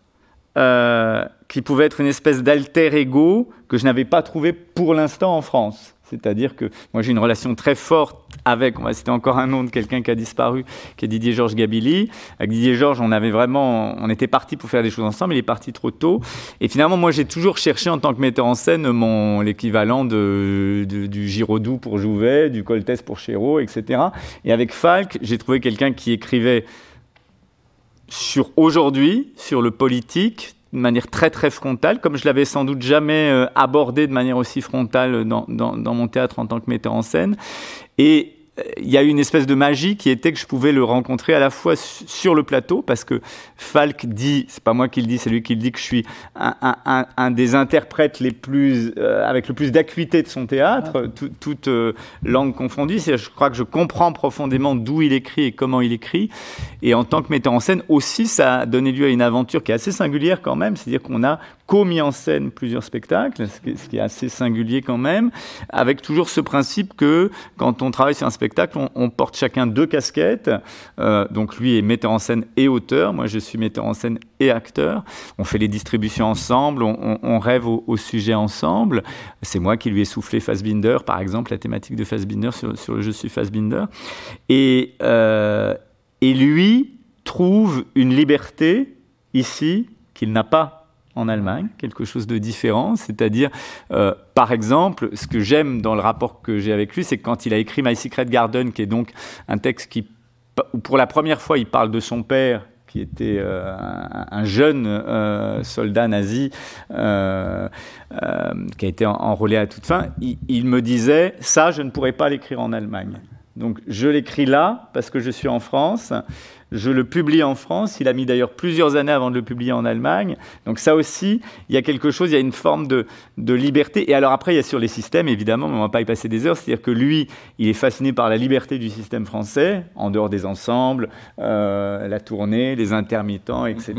euh, qui pouvait être une espèce d'alter ego que je n'avais pas trouvé pour l'instant en France. C'est-à-dire que moi j'ai une relation très forte avec, on va citer encore un nom de quelqu'un qui a disparu, qui est Didier Georges Gabili. Avec Didier Georges, on avait vraiment, on était parti pour faire des choses ensemble, il est parti trop tôt. Et finalement, moi j'ai toujours cherché en tant que metteur en scène mon l'équivalent de, du Giraudoux pour Jouvet, du Coltès pour Chéreau, etc. Et avec Falk, j'ai trouvé quelqu'un qui écrivait sur aujourd'hui, sur le politique, de manière très très frontale, comme je l'avais sans doute jamais euh, abordé de manière aussi frontale dans, dans, dans, mon théâtre en tant que metteur en scène. Et il y a une espèce de magie qui était que je pouvais le rencontrer à la fois sur le plateau, parce que Falk dit, c'est pas moi qui le dis, c'est lui qui le dit que je suis un, des interprètes les plus, euh, avec le plus d'acuité de son théâtre, toute euh, langue confondue. Je crois que je comprends profondément d'où il écrit et comment il écrit. Et en tant que metteur en scène aussi, ça a donné lieu à une aventure qui est assez singulière quand même, c'est-à-dire qu'on a commis en scène plusieurs spectacles, ce qui est assez singulier quand même, avec toujours ce principe que quand on travaille sur un spectacle, on, porte chacun deux casquettes. Euh, donc lui est metteur en scène et auteur, moi je suis metteur en scène et acteur. On fait les distributions ensemble, on, rêve au, sujet ensemble. C'est moi qui lui ai soufflé Fassbinder, par exemple, la thématique de Fassbinder sur, sur le Je suis Fassbinder. Et, euh, et lui trouve une liberté ici qu'il n'a pas en Allemagne, quelque chose de différent. C'est-à-dire, euh, par exemple, ce que j'aime dans le rapport que j'ai avec lui, c'est quand il a écrit My Secret Garden, qui est donc un texte qui, où pour la première fois, il parle de son père qui était euh, un, jeune euh, soldat nazi qui a été enrôlé à toute fin, il, me disait ça, je ne pourrais pas l'écrire en Allemagne. Donc je l'écris là parce que je suis en France je le publie en France. Il a mis d'ailleurs plusieurs années avant de le publier en Allemagne. Donc ça aussi, il y a quelque chose, il y a une forme de, liberté. Et alors après, il y a sur les systèmes, évidemment, mais on ne va pas y passer des heures. C'est-à-dire que lui, il est fasciné par la liberté du système français, en dehors des ensembles, euh, la tournée, les intermittents, etc.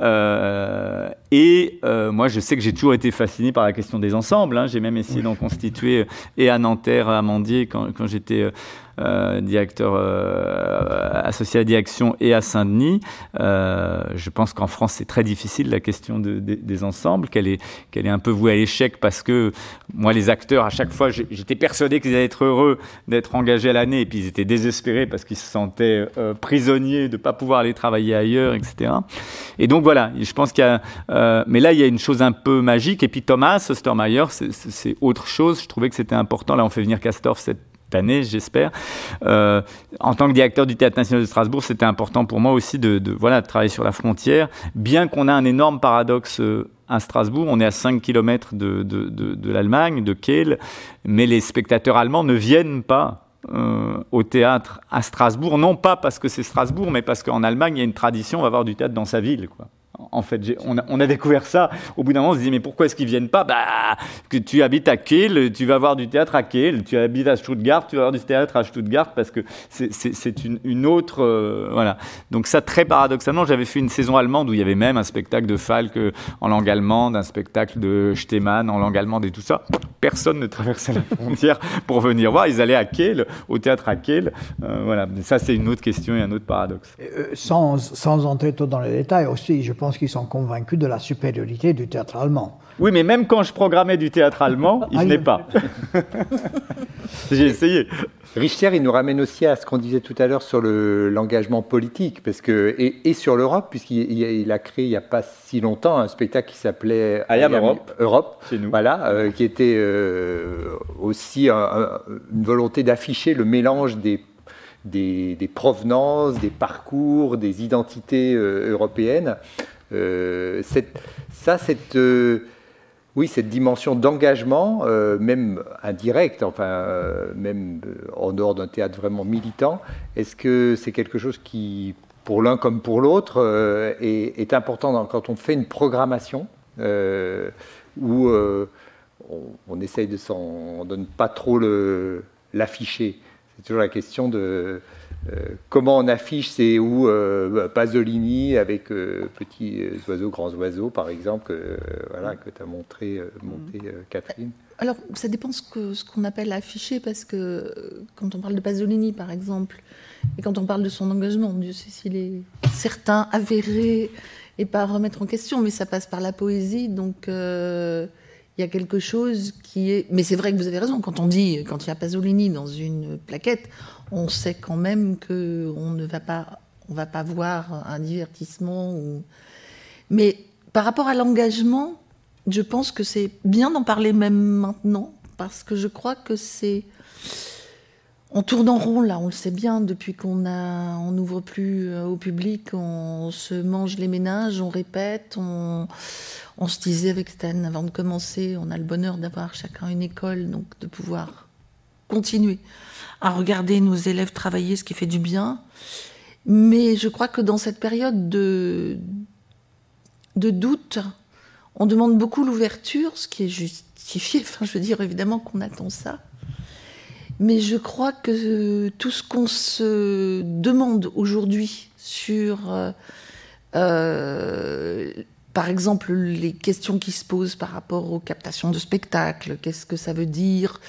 Euh, et euh, moi, je sais que j'ai toujours été fasciné par la question des ensembles. Hein. J'ai même essayé d'en constituer et à Nanterre, à Mandier, quand, quand j'étais euh, directeur euh, associé à Direction et à Saint-Denis. Euh, je pense qu'en France, c'est très difficile la question des ensembles, qu'elle est, qu'elle est un peu vouée à l'échec parce que moi, les acteurs, à chaque fois, j'étais persuadé qu'ils allaient être heureux d'être engagés à l'année et puis ils étaient désespérés parce qu'ils se sentaient prisonniers de ne pas pouvoir aller travailler ailleurs, etc. Et donc voilà, je pense qu'il y a. mais là, il y a une chose un peu magique. Et puis Thomas Ostermeyer, c'est autre chose. Je trouvais que c'était important. Là, on fait venir Castor cette année, j'espère. Euh, en tant que directeur du Théâtre national de Strasbourg, c'était important pour moi aussi de, voilà, de travailler sur la frontière, bien qu'on a un énorme paradoxe euh, à Strasbourg. On est à 5 km de, de, de l'Allemagne, de Kiel, mais les spectateurs allemands ne viennent pas euh, au théâtre à Strasbourg, non pas parce que c'est Strasbourg, mais parce qu'en Allemagne, il y a une tradition, on va avoir du théâtre dans sa ville. Quoi en fait, on a, découvert ça. Au bout d'un moment, on se dit, mais pourquoi est-ce qu'ils viennent pas? Bah, que tu habites à Kiel, tu vas voir du théâtre à Kiel. Tu habites à Stuttgart, tu vas voir du théâtre à Stuttgart parce que c'est une, autre. Euh, voilà. Donc, ça, très paradoxalement, j'avais fait une saison allemande où il y avait même un spectacle de Falk en langue allemande, un spectacle de Stemann en langue allemande et tout ça. Personne ne traversait la frontière pour venir voir. Ils allaient à Kiel, au théâtre à Kiel. Euh, voilà. Ça, c'est une autre question et un autre paradoxe. Euh, sans, sans entrer trop dans les détails aussi, je pense qu'ils sont convaincus de la supériorité du théâtre allemand. Oui, mais même quand je programmais du théâtre allemand, il n'est pas. J'ai essayé. Richter, il nous ramène aussi à ce qu'on disait tout à l'heure sur l'engagement politique, parce que et, sur l'Europe, puisqu'il a créé il n'y a pas si longtemps un spectacle qui s'appelait I Am Europe, Europe nous. voilà, euh, qui était euh, aussi une volonté d'afficher le mélange des des, provenances, des parcours, des identités euh, européennes. Euh, ça, cette, euh, oui, cette dimension d'engagement, même indirect, enfin, même en dehors d'un théâtre vraiment militant, est-ce que c'est quelque chose qui, pour l'un comme pour l'autre, est, important quand on fait une programmation où on, essaye de s'en, donne pas trop l'afficher? C'est toujours la question de euh, comment on affiche c'est où euh, Pasolini avec euh, petits oiseaux, grands oiseaux, par exemple, que, voilà, que tu as montré, monté Catherine. Alors, ça dépend ce qu'on ce qu'on appelle afficher, parce que quand on parle de Pasolini, par exemple, et quand on parle de son engagement, Dieu sait s'il est certain, avéré, et pas à remettre en question, mais ça passe par la poésie, donc il y a quelque chose qui est. Mais c'est vrai que vous avez raison. Quand on dit, quand il y a Pasolini dans une plaquette, on sait quand même que on ne va pas, on va pas voir un divertissement. Mais par rapport à l'engagement, je pense que c'est bien d'en parler même maintenant parce que je crois que c'est on tourne en rond là, on le sait bien, depuis qu'on a, on n'ouvre plus euh, au public, on se mange les ménages, on répète, on, on se disait avec Stan avant de commencer, on a le bonheur d'avoir chacun une école, donc de pouvoir continuer à regarder nos élèves travailler, ce qui fait du bien. Mais je crois que dans cette période de, de doute, on demande beaucoup l'ouverture, ce qui est justifié. Enfin, je veux dire évidemment qu'on attend ça. Mais je crois que tout ce qu'on se demande aujourd'hui sur, euh, euh, par exemple, les questions qui se posent par rapport aux captations de spectacles, qu'est-ce que ça veut dire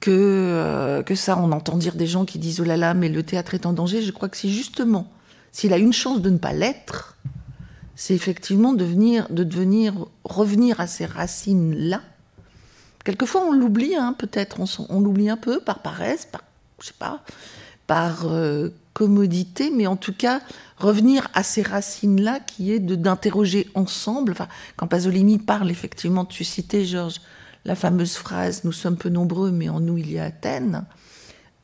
que, euh, ça, on entend dire des gens qui disent oh là là, mais le théâtre est en danger. Je crois que c'est justement, s'il a une chance de ne pas l'être, c'est effectivement de, venir, de devenir, revenir à ces racines-là. Quelquefois, on l'oublie, hein, peut-être, on, on l'oublie un peu par paresse, par, je sais pas, par euh, commodité, mais en tout cas, revenir à ces racines-là qui est de d'interroger ensemble. Enfin, quand Pasolini parle, effectivement, tu citais, Georges, la fameuse phrase Nous sommes peu nombreux, mais en nous il y a Athènes.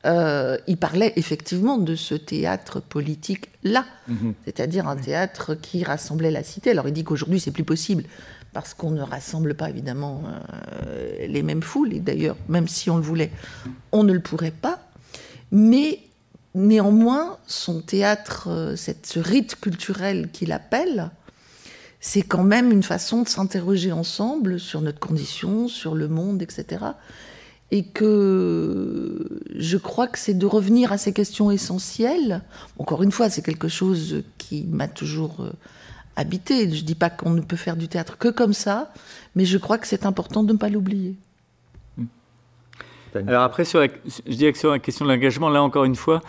Euh, il parlait effectivement de ce théâtre politique-là, mhm. c'est-à-dire un théâtre qui rassemblait la cité. Alors il dit qu'aujourd'hui c'est plus possible parce qu'on ne rassemble pas évidemment euh, les mêmes foules, et d'ailleurs même si on le voulait, on ne le pourrait pas. Mais néanmoins, son théâtre, euh, ce rite culturel qu'il appelle, c'est quand même une façon de s'interroger ensemble sur notre condition, sur le monde, etc. Et que je crois que c'est de revenir à ces questions essentielles. Encore une fois, c'est quelque chose qui m'a toujours euh, habité. Je ne dis pas qu'on ne peut faire du théâtre que comme ça, mais je crois que c'est important de ne pas l'oublier. Alors après, sur je dirais que sur la question de l'engagement, là encore une fois,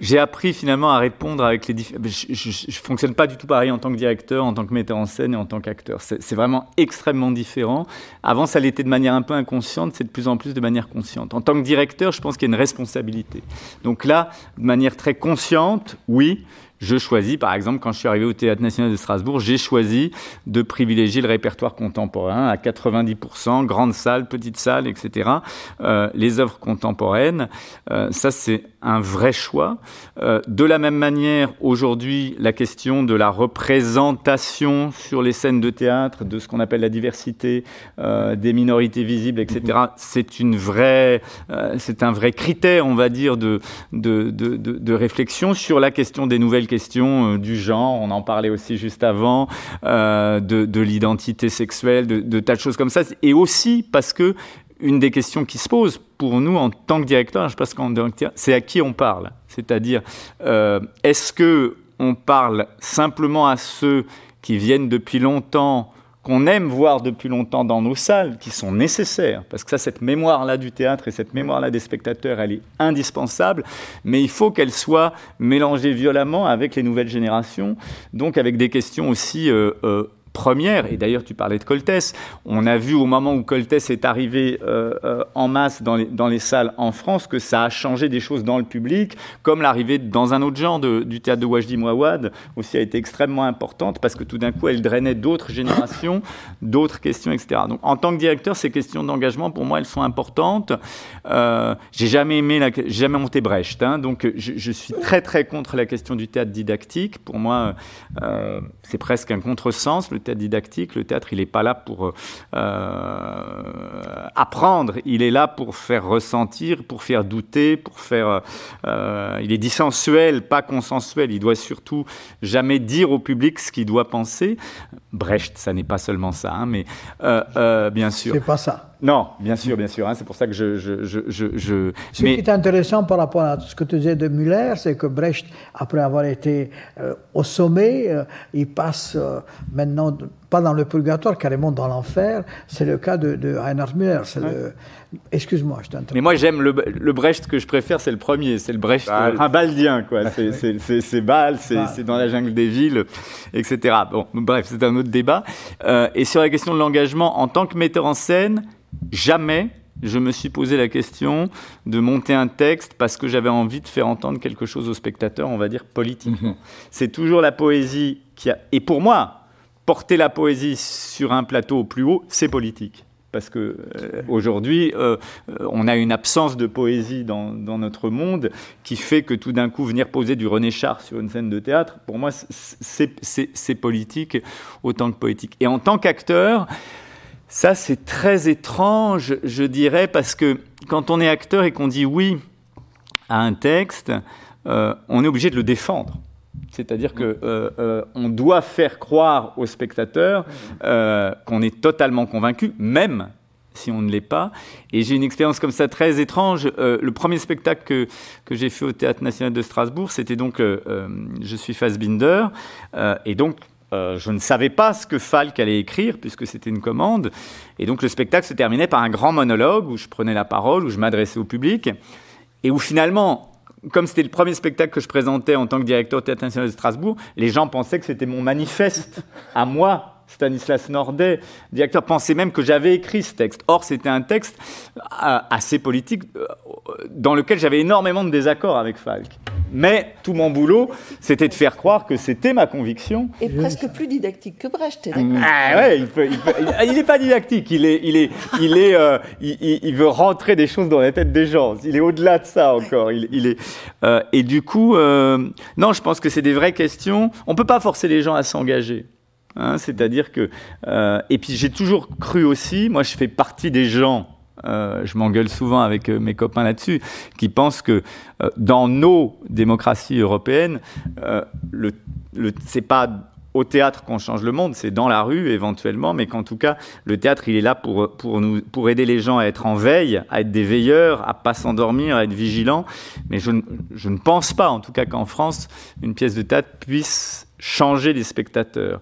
j'ai appris finalement à répondre avec les différents. Je, ne fonctionne pas du tout pareil en tant que directeur, en tant que metteur en scène et en tant qu'acteur. C'est vraiment extrêmement différent. Avant, ça l'était de manière un peu inconsciente, c'est de plus en plus de manière consciente. En tant que directeur, je pense qu'il y a une responsabilité. Donc là, de manière très consciente, oui, je choisis, par exemple, quand je suis arrivé au Théâtre national de Strasbourg, j'ai choisi de privilégier le répertoire contemporain à 90%, grande salle, petite salle, etc. Euh, les œuvres contemporaines, euh, ça c'est un vrai choix. Euh, de la même manière, aujourd'hui, la question de la représentation sur les scènes de théâtre, de ce qu'on appelle la diversité des minorités visibles, etc., c'est une vraie, c'est un vrai critère, on va dire, de, de, de, de, réflexion sur la question des nouvelles questions du genre. On en parlait aussi juste avant, de, de l'identité sexuelle, de, de tas de choses comme ça, et aussi parce que une des questions qui se pose pour nous en tant que directeur, je pense qu'en c'est à qui on parle. C'est-à-dire, euh, est-ce que on parle simplement à ceux qui viennent depuis longtemps, qu'on aime voir depuis longtemps dans nos salles, qui sont nécessaires, parce que ça, cette mémoire-là du théâtre et cette mémoire-là des spectateurs, elle est indispensable, mais il faut qu'elle soit mélangée violemment avec les nouvelles générations, donc avec des questions aussi euh, euh, première, et d'ailleurs tu parlais de Coltès, on a vu au moment où Coltès est arrivé euh, euh, en masse dans les, dans les, salles en France que ça a changé des choses dans le public, comme l'arrivée dans un autre genre du théâtre de Wajdi Mouawad aussi a été extrêmement importante parce que tout d'un coup elle drainait d'autres générations, d'autres questions, etc. Donc en tant que directeur, ces questions d'engagement pour moi elles sont importantes. Euh, j'ai jamais aimé, la, jamais monté Brecht, hein, donc je, je, suis très très contre la question du théâtre didactique. Pour moi, euh, c'est presque un contresens. Le théâtre didactique, le théâtre, il n'est pas là pour euh, apprendre, il est là pour faire ressentir, pour faire douter, pour faire. Euh, il est dissensuel, pas consensuel. Il doit surtout jamais dire au public ce qu'il doit penser. Brecht, ça n'est pas seulement ça, hein, mais euh, bien sûr. C'est pas ça. Non, bien sûr, bien sûr. Hein, c'est pour ça que je. je, je, je ce qui est intéressant par rapport à ce que tu disais de Müller, c'est que Brecht, après avoir été au sommet, il passe maintenant pas dans le purgatoire, carrément dans l'enfer. C'est le cas de, de Reinhard Müller. Excuse-moi, je t'interromps. Mais moi, j'aime le, le, Brecht que je préfère, c'est le premier, c'est le Brecht un baldien, quoi. C'est Bâle, c'est dans la jungle des villes, etc. Bon, bref, c'est un autre débat. Euh, et sur la question de l'engagement, en tant que metteur en scène, jamais je me suis posé la question de monter un texte parce que j'avais envie de faire entendre quelque chose aux spectateurs, on va dire politiquement. Mhm. C'est toujours la poésie qui a. Et pour moi, porter la poésie sur un plateau au plus haut, c'est politique. Parce que euh, aujourd'hui, euh, on a une absence de poésie dans, notre monde qui fait que tout d'un coup, venir poser du René Char sur une scène de théâtre, pour moi, c'est politique autant que poétique. Et en tant qu'acteur, ça, c'est très étrange, je dirais, parce que quand on est acteur et qu'on dit oui à un texte, on est obligé de le défendre. C'est-à-dire que euh, on doit faire croire aux spectateurs qu'on est totalement convaincu, même si on ne l'est pas. Et j'ai une expérience comme ça très étrange. Euh, le premier spectacle que, que j'ai fait au Théâtre National de Strasbourg, c'était donc euh, euh, Je suis Fassbinder. et donc, je ne savais pas ce que Falk allait écrire, puisque c'était une commande. Et donc, le spectacle se terminait par un grand monologue où je prenais la parole, où je m'adressais au public. Et où finalement, comme c'était le premier spectacle que je présentais en tant que directeur au Théâtre National de Strasbourg, les gens pensaient que c'était mon manifeste à moi Stanislas Nordet, directeur, pensait même que j'avais écrit ce texte. Or, c'était un texte euh, assez politique euh, dans lequel j'avais énormément de désaccords avec Falk. Mais tout mon boulot, c'était de faire croire que c'était ma conviction. Et presque plus didactique que Brecht. Ah ouais, il n'est pas didactique. Il est, il est, il est, euh, il, veut rentrer des choses dans la tête des gens. Il est au-delà de ça encore. Il, est, et du coup, non, je pense que c'est des vraies questions. On peut pas forcer les gens à s'engager. Hein, c'est-à-dire que. Euh, et puis j'ai toujours cru aussi, moi je fais partie des gens. Euh, je m'engueule souvent avec euh, mes copains là-dessus, qui pensent que dans nos démocraties européennes, le, le c'est pas au théâtre qu'on change le monde, c'est dans la rue éventuellement, mais qu'en tout cas, le théâtre, il est là pour aider les gens à être en veille, à être des veilleurs, à pas s'endormir, à être vigilants. Mais je, je ne pense pas, en tout cas, qu'en France, une pièce de théâtre puisse changer les spectateurs.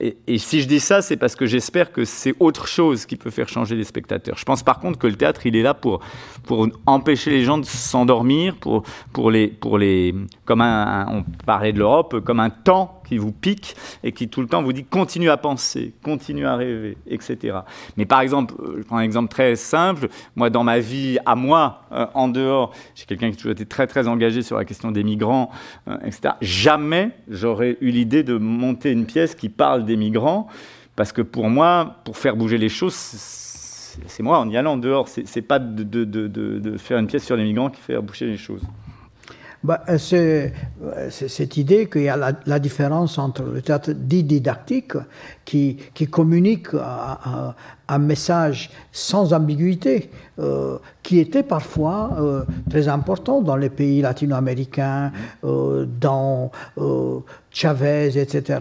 Et, si je dis ça, c'est parce que j'espère que c'est autre chose qui peut faire changer les spectateurs. Je pense par contre que le théâtre, il est là pour, pour empêcher les gens de s'endormir, pour, pour, les, pour les, comme un, on parlait de l'Europe, comme un temps qui vous pique et qui tout le temps vous dit continue à penser, continue à rêver, etc. Mais par exemple, euh, je prends un exemple très simple. Moi, dans ma vie, à moi, euh, en dehors, j'ai quelqu'un qui a toujours été très très engagé sur la question des migrants, euh, etc. Jamais j'aurais eu l'idée de monter une pièce qui parle des migrants, parce que pour moi, pour faire bouger les choses, c'est moi en y allant dehors. C'est pas de, de, faire une pièce sur les migrants qui fait bouger les choses. Bah, euh, c'est cette idée qu'il y a la, différence entre le théâtre dit didactique, qui, qui communique un, message sans ambiguïté, euh, qui était parfois euh, très important dans les pays latino-américains, dans Chavez, etc.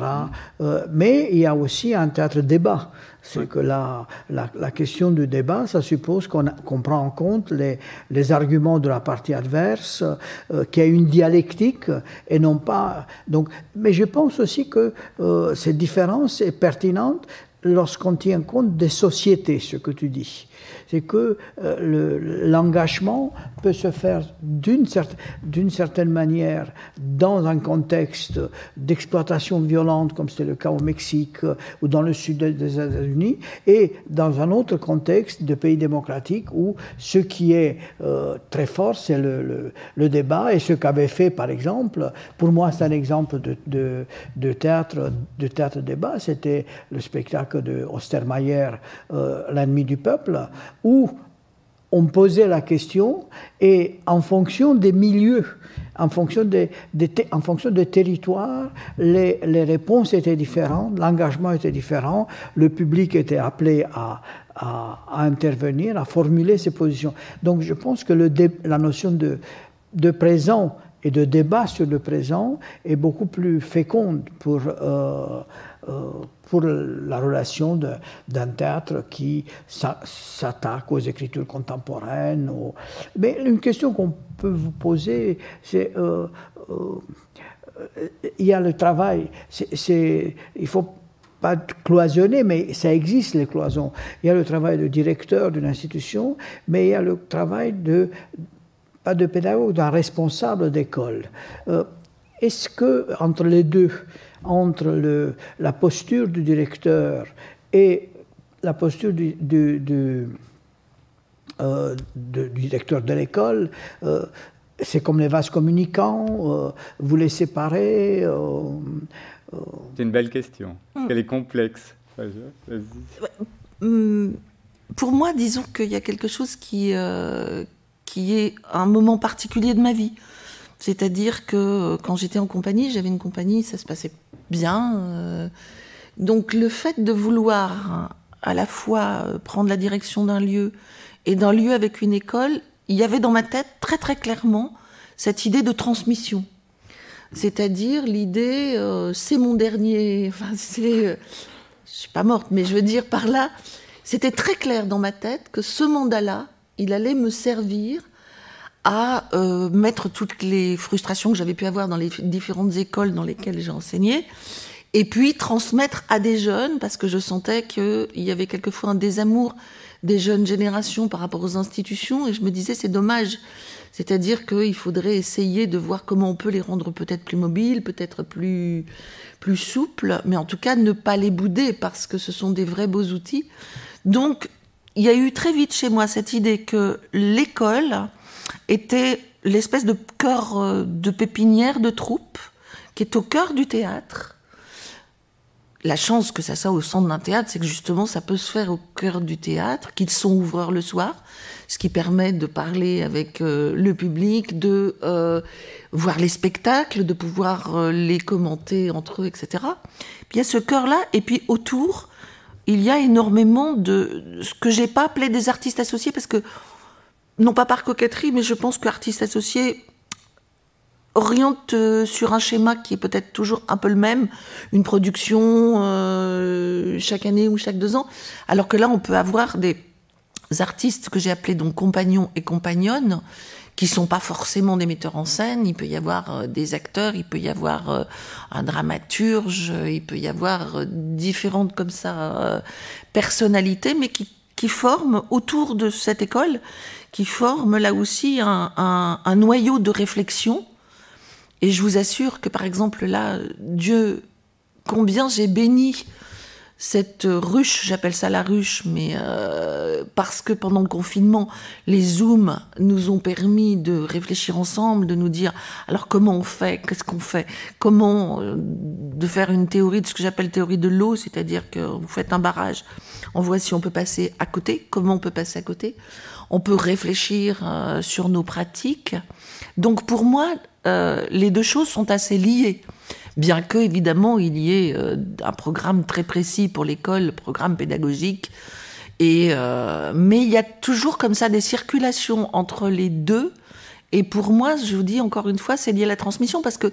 mais il y a aussi un théâtre débat c'est que la, la, question du débat, ça suppose qu'on prend en compte les, les, arguments de la partie adverse, euh, qu'il y a une dialectique et non pas. Donc, mais je pense aussi que euh, cette différence est Ferdinand lorsqu'on tient compte des sociétés, ce que tu dis. C'est que euh, l'engagement peut se faire d'une certaine, manière dans un contexte d'exploitation violente, comme c'était le cas au Mexique euh, ou dans le sud des États-Unis, et dans un autre contexte de pays démocratiques où ce qui est euh, très fort, c'est le, débat, et ce qu'avait fait, par exemple, pour moi c'est un exemple de, théâtre de théâtre débat, c'était le spectacle de Ostermayer, L'ennemi du peuple, où on posait la question et en fonction des milieux, en fonction des, en fonction des territoires, les, les, réponses étaient différentes, l'engagement était différent, le public était appelé à, à, intervenir, à formuler ses positions. Donc je pense que le la notion de, de présent et de débat sur le présent est beaucoup plus féconde pour, euh, euh, pour la relation d'un théâtre qui s'attaque aux écritures contemporaines. Mais une question qu'on peut vous poser, c'est euh, il y a le travail. C'est, il faut pas cloisonner, mais ça existe les cloisons. Il y a le travail de directeur d'une institution, mais il y a le travail de pas de pédagogue, d'un responsable d'école. Est-ce que entre les deux, entre le, la posture du directeur et la posture du, du, euh, directeur de l'école, euh, c'est comme les vases communicants, euh, vous les séparez C'est une belle question. Hmm. Elle est complexe. Hmm, pour moi, disons qu'il y a quelque chose qui, qui est un moment particulier de ma vie. C'est-à-dire que euh, quand j'étais en compagnie, j'avais une compagnie, ça se passait bien. Euh. donc le fait de vouloir à la fois euh, prendre la direction d'un lieu et d'un lieu avec une école, il y avait dans ma tête très très clairement cette idée de transmission. C'est-à-dire l'idée, c'est mon dernier, enfin c'est, je suis pas morte, mais je veux dire par là, c'était très clair dans ma tête que ce mandat-là, il allait me servir à euh, mettre toutes les frustrations que j'avais pu avoir dans les différentes écoles dans lesquelles j'ai enseigné, et puis transmettre à des jeunes, parce que je sentais qu'il y avait quelquefois un désamour des jeunes générations par rapport aux institutions, et je me disais c'est dommage. C'est-à-dire qu'il faudrait essayer de voir comment on peut les rendre peut-être plus mobiles, peut-être plus, plus souples, mais en tout cas ne pas les bouder parce que ce sont des vrais beaux outils. Donc, il y a eu très vite chez moi cette idée que l'école était l'espèce de cœur euh, de pépinière de troupe qui est au cœur du théâtre la chance que ça soit au centre d'un théâtre, c'est que justement ça peut se faire au cœur du théâtre, qu'ils sont ouvreurs le soir, ce qui permet de parler avec euh, le public, de euh, voir les spectacles, de pouvoir les commenter entre eux, etc. Puis il y a ce cœur-là, et puis autour, il y a énormément de ce que j'ai pas appelé des artistes associés, parce que non pas par coquetterie, mais je pense qu'artistes associés oriente euh, sur un schéma qui est peut-être toujours un peu le même, une production euh, chaque année ou chaque deux ans, alors que là on peut avoir des artistes que j'ai appelés donc compagnons et compagnonnes qui sont pas forcément des metteurs en scène, il peut y avoir euh, des acteurs, il peut y avoir un dramaturge, il peut y avoir différentes comme ça personnalités, mais qui, qui forment autour de cette école, qui forment là aussi un, un, un noyau de réflexion. Et je vous assure que, par exemple, là, Dieu, combien j'ai béni cette ruche, j'appelle ça la ruche, mais euh, parce que pendant le confinement, les Zooms nous ont permis de réfléchir ensemble, de nous dire alors comment on fait, qu'est-ce qu'on fait, comment euh, de faire une théorie de ce que j'appelle théorie de l'eau, c'est-à-dire que vous faites un barrage, on voit si on peut passer à côté, comment on peut passer à côté, on peut réfléchir euh, sur nos pratiques. Donc pour moi, euh, les deux choses sont assez liées. Bien que, évidemment, il y ait euh, un programme très précis pour l'école, programme pédagogique. Euh, mais il y a toujours comme ça des circulations entre les deux. Et pour moi, je vous dis encore une fois, c'est lié à la transmission parce que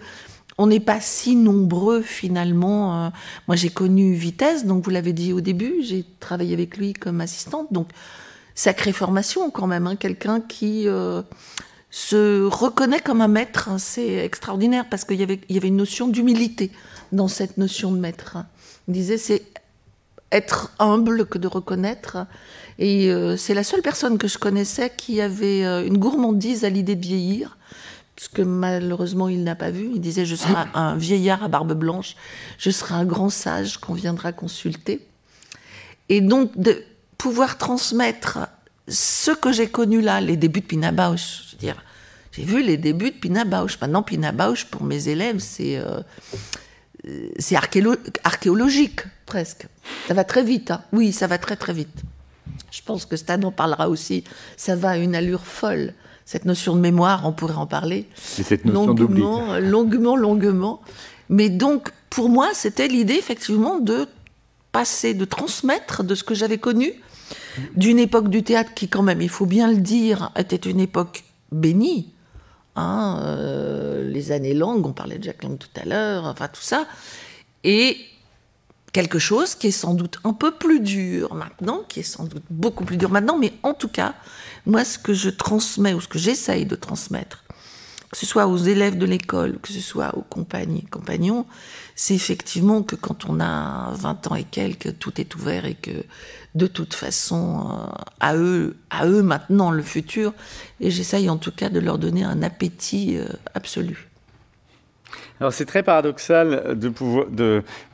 on n'est pas si nombreux finalement. moi, j'ai connu Vitesse, donc vous l'avez dit au début, j'ai travaillé avec lui comme assistante, donc sacrée formation quand même, hein, quelqu'un qui se reconnaît comme un maître. Hein, c'est extraordinaire parce qu'il y avait, une notion d'humilité dans cette notion de maître. Il disait c'est être humble que de reconnaître. Et euh, c'est la seule personne que je connaissais qui avait euh, une gourmandise à l'idée de vieillir, puisque malheureusement il n'a pas vu. Il disait je serai un vieillard à barbe blanche, je serai un grand sage qu'on viendra consulter. Et donc de pouvoir transmettre ce que j'ai connu là, les débuts de Pina Bausch, je veux dire, j'ai vu les débuts de Pina Bausch. Maintenant, Pina Bausch, pour mes élèves, c'est euh, c'est archéologique, presque. Ça va très vite. Hein. Oui, ça va très très vite. Je pense que Stan en parlera aussi. Ça va à une allure folle. Cette notion de mémoire, on pourrait en parler. Et cette notion longuement, longuement, longuement. Mais donc, pour moi, c'était l'idée, effectivement, de passer, de transmettre de ce que j'avais connu d'une époque du théâtre qui, quand même, il faut bien le dire, était une époque bénie. Hein, euh, les années longues, on parlait de Jacques Lang tout à l'heure, enfin tout ça. Et quelque chose qui est sans doute un peu plus dur maintenant, qui est sans doute beaucoup plus dur maintenant, mais en tout cas, moi, ce que je transmets ou ce que j'essaye de transmettre, que ce soit aux élèves de l'école, que ce soit aux compagnies, compagnons, c'est effectivement que quand on a 20 ans et quelques, tout est ouvert et que de toute façon, euh, à eux, à eux maintenant le futur, et j'essaye en tout cas de leur donner un appétit euh, absolu. Alors c'est très paradoxal de pouvoir.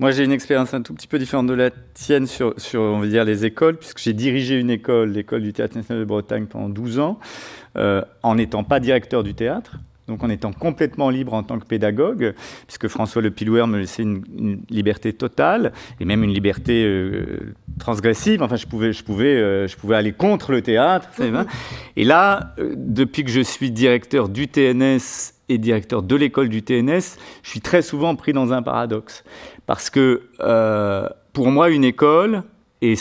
Moi j'ai une expérience un tout petit peu différente de la tienne sur, sur on va dire les écoles, puisque j'ai dirigé une école, l'école du Théâtre national de Bretagne pendant 12 ans, euh, en n'étant pas directeur du théâtre donc en étant complètement libre en tant que pédagogue, puisque François Le Pilouer me laissait une, liberté totale et même une liberté euh, transgressive. Enfin, je pouvais, je pouvais, euh, je pouvais aller contre le théâtre. Et là, euh, depuis que je suis directeur du TNS et directeur de l'école du TNS, je suis très souvent pris dans un paradoxe, parce que pour moi, une école et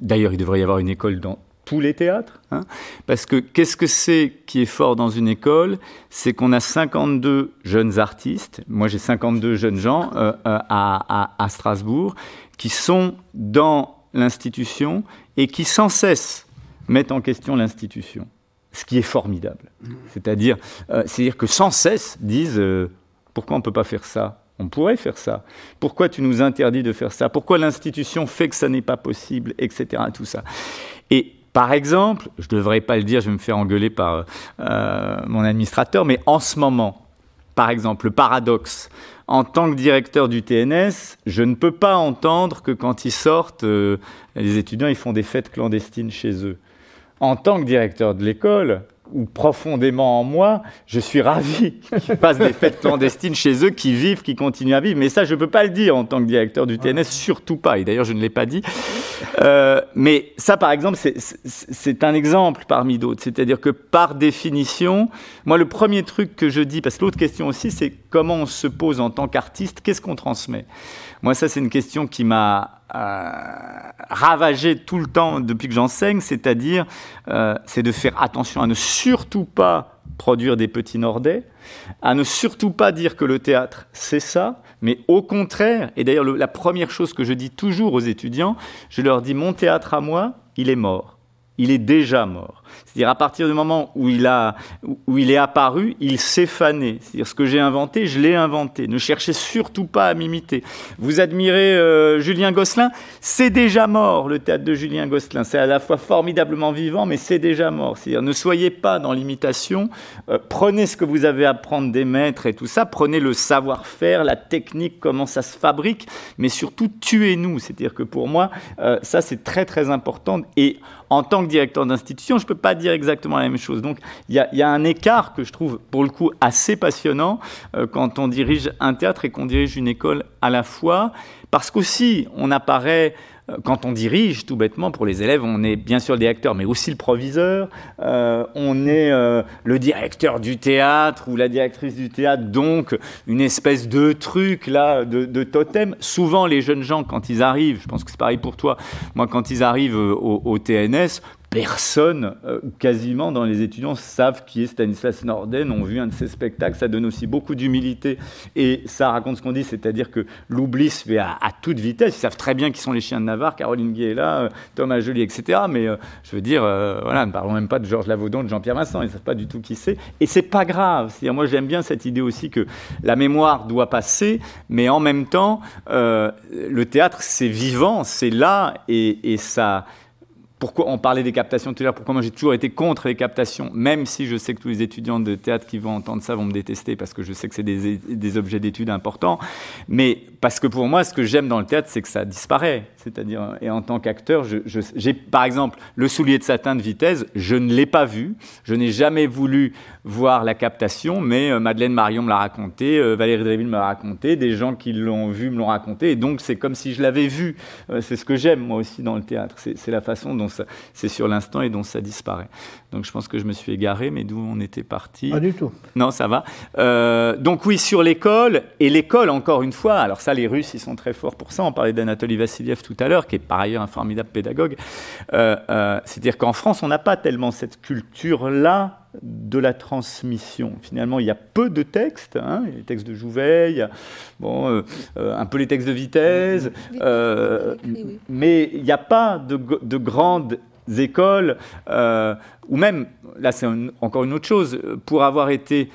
d'ailleurs, il devrait y avoir une école dans tous les théâtres. Hein. parce que qu'est-ce que c'est qui est fort dans une école? C'est qu'on a 52 jeunes artistes, moi j'ai 52 jeunes gens euh, euh, à, Strasbourg, qui sont dans l'institution et qui sans cesse mettent en question l'institution. Ce qui est formidable. C'est-à-dire, euh, que sans cesse disent pourquoi on ne peut pas faire ça? On pourrait faire ça. Pourquoi tu nous interdis de faire ça? Pourquoi l'institution fait que ça n'est pas possible, etc. Tout ça. Et par exemple, je ne devrais pas le dire, je vais me faire engueuler par euh, mon administrateur, mais en ce moment, par exemple, le paradoxe, en tant que directeur du TNS, je ne peux pas entendre que quand ils sortent, euh, les étudiants ils font des fêtes clandestines chez eux. En tant que directeur de l'école, ou profondément en moi, je suis ravi qu'ils passent des fêtes clandestines chez eux, qui vivent, qui continuent à vivre. Mais ça, je ne peux pas le dire en tant que directeur du TNS, surtout pas. Et d'ailleurs, je ne l'ai pas dit. Euh, mais ça, par exemple, c'est un exemple parmi d'autres. C'est-à-dire que par définition, moi, le premier truc que je dis, parce que l'autre question aussi, c'est comment on se pose en tant qu'artiste, qu'est-ce qu'on transmet? Moi, ça, c'est une question qui m'a euh, ravagé tout le temps depuis que j'enseigne, c'est-à-dire euh, c'est de faire attention à ne surtout pas produire des petits Nordais, à ne surtout pas dire que le théâtre c'est ça, mais au contraire, et d'ailleurs la première chose que je dis toujours aux étudiants, je leur dis mon théâtre à moi, il est mort il est déjà mort. C'est-à-dire à partir du moment où il, a, où il est apparu, il s'est fané. C'est-à-dire ce que j'ai inventé, je l'ai inventé. Ne cherchez surtout pas à m'imiter. Vous admirez euh, Julien Gosselin, c'est déjà mort le théâtre de Julien Gosselin. C'est à la fois formidablement vivant, mais c'est déjà mort. C'est-à-dire ne soyez pas dans l'imitation. Euh, prenez ce que vous avez à prendre des maîtres et tout ça. Prenez le savoir-faire, la technique, comment ça se fabrique, mais surtout tuez-nous. C'est-à-dire que pour moi, euh, ça c'est très très important. Et en tant que directeur d'institution, je peux pas dire exactement la même chose. Donc il y, a un écart que je trouve pour le coup assez passionnant euh, quand on dirige un théâtre et qu'on dirige une école à la fois, parce qu'aussi on apparaît euh, quand on dirige, tout bêtement, pour les élèves, on est bien sûr le directeur, mais aussi le proviseur. Euh, on est le directeur du théâtre ou la directrice du théâtre, donc une espèce de truc là, de, totem. Souvent, les jeunes gens, quand ils arrivent, je pense que c'est pareil pour toi, moi, quand ils arrivent au TNS, personne, euh, quasiment dans les étudiants, savent qui est Stanislas Norden, ont vu un de ses spectacles. Ça donne aussi beaucoup d'humilité et ça raconte ce qu'on dit, c'est-à-dire que l'oubli se fait à, toute vitesse. Ils savent très bien qui sont les chiens de Navarre, Caroline là, euh, Thomas Joly, etc. Mais euh, je veux dire, voilà, ne parlons même pas de Georges Lavaudon, de Jean-Pierre Vincent, ils ne savent pas du tout qui c'est. Et c'est pas grave. C'est-à-dire, moi, j'aime bien cette idée aussi que la mémoire doit passer, mais en même temps, le théâtre, c'est vivant, c'est là et ça pourquoi on parlait des captations tout à l'heure, pourquoi moi j'ai toujours été contre les captations, même si je sais que tous les étudiants de théâtre qui vont entendre ça vont me détester parce que je sais que c'est des, objets d'études importants, mais parce que pour moi, ce que j'aime dans le théâtre, c'est que ça disparaît. C'est-à-dire, et en tant qu'acteur, j'ai par exemple le soulier de satin de vitesse, je ne l'ai pas vu, je n'ai jamais voulu voir la captation, mais euh, Madeleine Marion me l'a raconté, euh, Valérie Dréville me l'a raconté, des gens qui l'ont vu me l'ont raconté, et donc c'est comme si je l'avais vu. Euh, c'est ce que j'aime moi aussi dans le théâtre, c'est la façon dont c'est sur l'instant et dont ça disparaît. Donc je pense que je me suis égaré, mais d'où on était parti Pas du tout. Non, ça va. donc oui, sur l'école, et l'école encore une fois, alors ça les Russes ils sont très forts pour ça, on parlait d'Anatoly Vassiliev tout à l'heure, qui est par ailleurs un formidable pédagogue. C'est-à-dire qu'en France, on n'a pas tellement cette culture-là de la transmission. Finalement, il y a peu de textes, hein, les textes de Jouvet, bon, euh, euh, un peu les textes de vitesse, euh, mais il n'y a pas de, grandes écoles, ou même, là c'est encore une autre chose, pour avoir été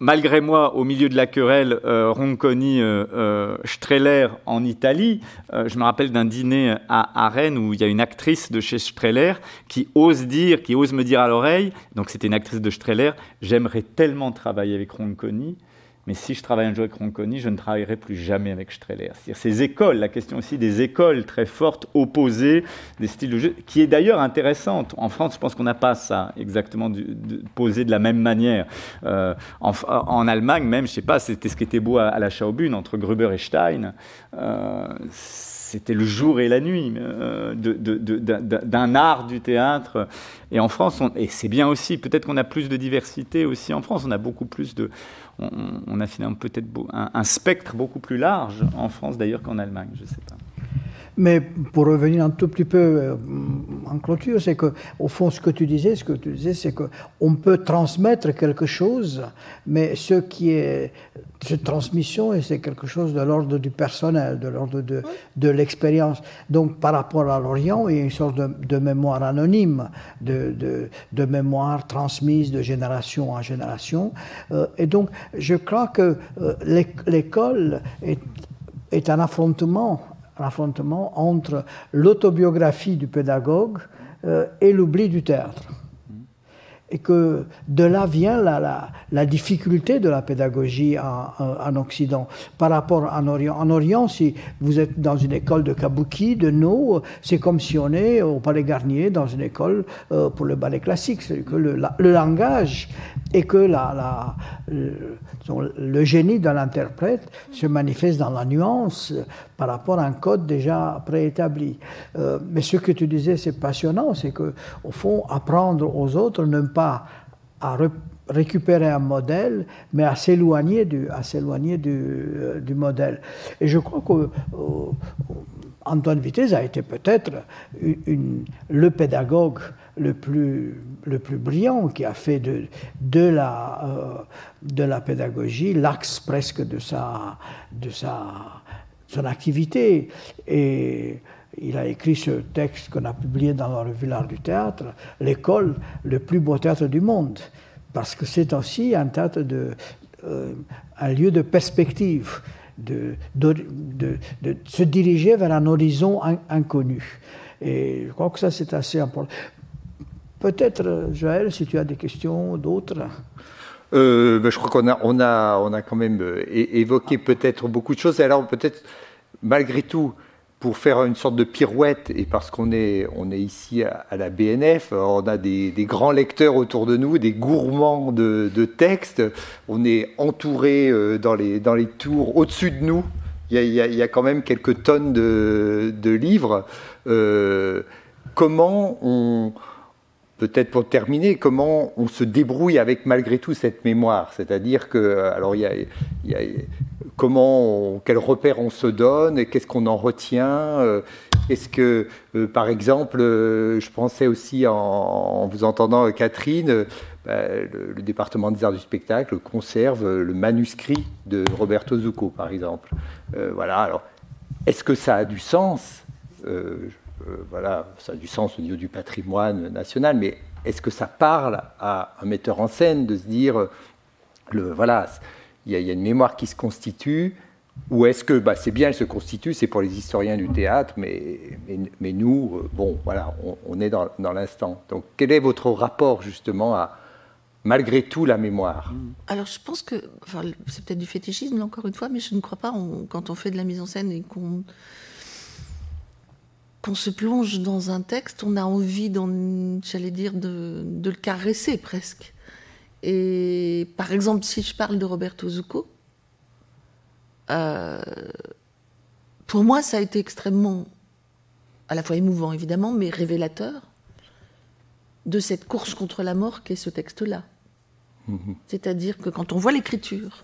malgré moi, au milieu de la querelle euh, Ronconi-Streller en Italie, je me rappelle d'un dîner à, à, Rennes où il y a une actrice de chez Streller qui ose dire, qui ose me dire à l'oreille, donc c'était une actrice de Streller, j'aimerais tellement travailler avec Ronconi. Mais si je travaille un jour avec Ronconi, je ne travaillerai plus jamais avec Streller. C'est-à-dire ces écoles, la question aussi des écoles très fortes, opposées, des styles de jeu, qui est d'ailleurs intéressante. En France, je pense qu'on n'a pas ça exactement posé de la même manière. Euh, en, Allemagne, même, je ne sais pas, c'était ce qui était beau à, la Schaubühne, entre Gruber et Stein. Euh, c'était le jour et la nuit euh, d'un art du théâtre. Et en France, et c'est bien aussi, peut-être qu'on a plus de diversité aussi en France, on a beaucoup plus de, on, a finalement peut-être un, spectre beaucoup plus large en France d'ailleurs qu'en Allemagne, je ne sais pas. Mais pour revenir un tout petit peu euh, en clôture, c'est que, au fond, ce que tu disais, ce que tu disais, c'est que on peut transmettre quelque chose, mais ce qui est cette transmission, c'est quelque chose de l'ordre du personnel, de l'ordre de, de l'expérience. Donc, par rapport à l'Orient, il y a une sorte de, mémoire anonyme, de, de, de, mémoire transmise de génération en génération. Euh, et donc, je crois que euh, l'école est, est un affrontement affrontement entre l'autobiographie du pédagogue euh, et l'oubli du théâtre et que de là vient la, difficulté de la pédagogie en, Occident par rapport en Orient. En Orient, si vous êtes dans une école de kabuki, de no, c'est comme si on est au Palais Garnier dans une école euh, pour le ballet classique. C'est que le, langage et que le, génie de l'interprète se manifeste dans la nuance par rapport à un code déjà préétabli. Euh, mais ce que tu disais, c'est passionnant, c'est que au fond, apprendre aux autres ne pas à récupérer un modèle, mais à s'éloigner du, euh, modèle. Et je crois que euh, Vitesse a été peut-être le pédagogue le plus, le plus brillant qui a fait de, de, la, euh, de la pédagogie l'axe presque de sa, de sa, son activité. Et il a écrit ce texte qu'on a publié dans la revue L'Art du Théâtre, l'école, le plus beau théâtre du monde, parce que c'est aussi un théâtre de, euh, un lieu de perspective, de, de, de, se diriger vers un horizon inconnu. Et je crois que ça, c'est assez important. Peut-être, Joël, si tu as des questions, d'autres. Euh, ben, je crois qu'on a, on a, on a quand même euh, évoqué peut-être beaucoup de choses. Alors peut-être, malgré tout, pour faire une sorte de pirouette, et parce qu'on est, on est ici à, la BNF, on a des, grands lecteurs autour de nous, des gourmands de, textes, on est entouré euh, dans les, dans les tours au-dessus de nous, il y, a, quand même quelques tonnes de, livres. Euh, comment on, peut-être pour terminer, comment on se débrouille avec malgré tout cette mémoire? C'est-à-dire que, alors il y a, comment, quels repères on se donne, qu'est-ce qu'on en retient euh, Est-ce que, euh, par exemple, euh, je pensais aussi en, vous entendant, Catherine, bah, le, département des arts du spectacle conserve le manuscrit de Roberto Zucco, par exemple. voilà. Alors, est-ce que ça a du sens? Euh, voilà, ça a du sens au niveau du patrimoine national, mais est-ce que ça parle à un metteur en scène de se dire, euh, le, voilà, il y, a une mémoire qui se constitue, ou est-ce que bah, c'est bien, elle se constitue, c'est pour les historiens du théâtre, mais, mais, nous, euh, bon, voilà, on, est dans, l'instant. Donc, quel est votre rapport justement à, malgré tout, la mémoire? Alors, je pense que, enfin, c'est peut-être du fétichisme, encore une fois, mais je ne crois pas, quand on fait de la mise en scène et qu'on qu'on se plonge dans un texte, on a envie, j'allais dire, de, le caresser presque. Et par exemple, si je parle de Roberto Zucco, euh, pour moi, ça a été extrêmement, à la fois émouvant évidemment, mais révélateur de cette course contre la mort qu'est ce texte-là. Mhm. C'est-à-dire que quand on voit l'écriture,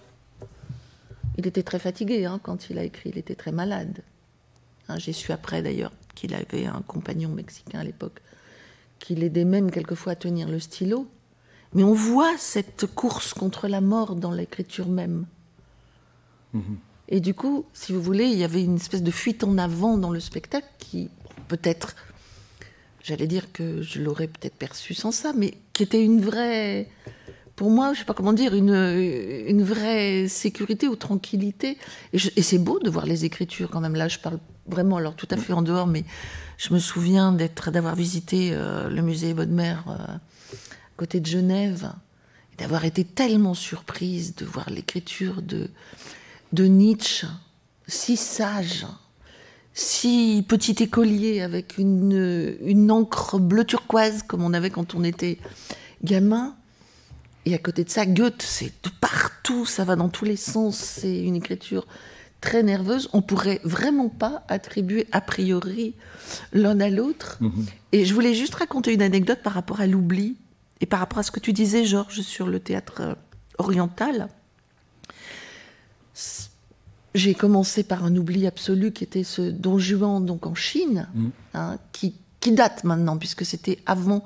il était très fatigué hein, quand il a écrit, il était très malade. Hein, j'ai su après d'ailleurs qu'il avait un compagnon mexicain à l'époque, qui l'aidait même quelquefois à tenir le stylo. Mais on voit cette course contre la mort dans l'écriture même. Mhm. Et du coup, si vous voulez, il y avait une espèce de fuite en avant dans le spectacle qui, peut-être, j'allais dire que je l'aurais peut-être perçu sans ça, mais qui était une vraie, pour moi, je sais pas comment dire, une, une vraie sécurité ou tranquillité. Et, et c'est beau de voir les écritures quand même. Là, je parle vraiment, alors tout à fait en dehors, mais je me souviens d'être, d'avoir visité euh, le musée Bodmer euh, à côté de Genève et d'avoir été tellement surprise de voir l'écriture de, de Nietzsche, si sage, si petit écolier avec une, une encre bleu turquoise comme on avait quand on était gamin. Et à côté de ça, Goethe, c'est de partout, ça va dans tous les sens, c'est une écriture très nerveuse, on pourrait vraiment pas attribuer a priori l'un à l'autre. Mhm. Et je voulais juste raconter une anecdote par rapport à l'oubli et par rapport à ce que tu disais, Georges, sur le théâtre euh, oriental. j'ai commencé par un oubli absolu qui était ce Don Juan, donc en Chine, mm. hein, qui, qui date maintenant, puisque c'était avant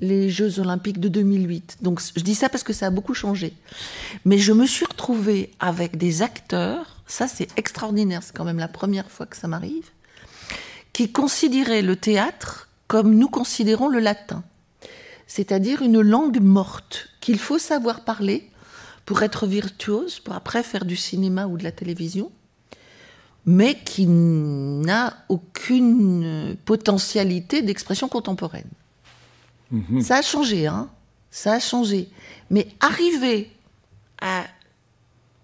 les Jeux Olympiques de 2008. Donc je dis ça parce que ça a beaucoup changé. Mais je me suis retrouvée avec des acteurs, ça c'est extraordinaire, c'est quand même la première fois que ça m'arrive, qui considéraient le théâtre comme nous considérons le latin, c'est-à-dire une langue morte qu'il faut savoir parler pour être virtuose, pour après faire du cinéma ou de la télévision, mais qui n'a aucune potentialité d'expression contemporaine. Mhm. Ça a changé, hein Ça a changé. Mais arriver à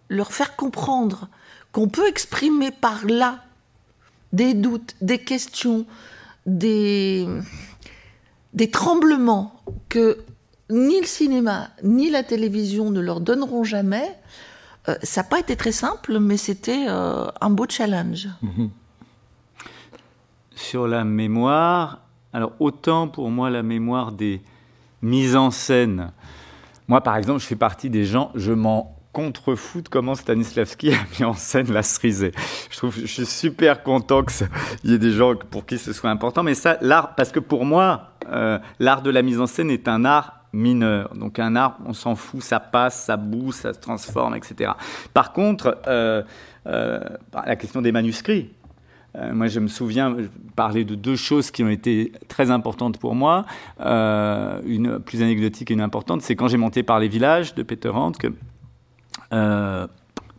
leur faire comprendre qu'on peut exprimer par là des doutes, des questions, des, des tremblements que ni le cinéma ni la télévision ne leur donneront jamais, euh, ça n'a pas été très simple, mais c'était euh, un beau challenge. Mhm. Sur la mémoire, alors autant pour moi la mémoire des mises en scène. Moi par exemple, je fais partie des gens, je m'en contrefous de comment Stanislavski a mis en scène la cerisée? Je trouve, je suis super content qu'il y ait des gens pour qui ce soit important, mais ça, l'art, parce que pour moi, euh, l'art de la mise en scène est un art mineur. Donc un art, on s'en fout, ça passe, ça bouge, ça se transforme, etc. Par contre, euh, euh, la question des manuscrits, euh, moi, je me souviens parler de deux choses qui ont été très importantes pour moi. Euh, une plus anecdotique et une importante, c'est quand j'ai monté par les villages de Peter que euh,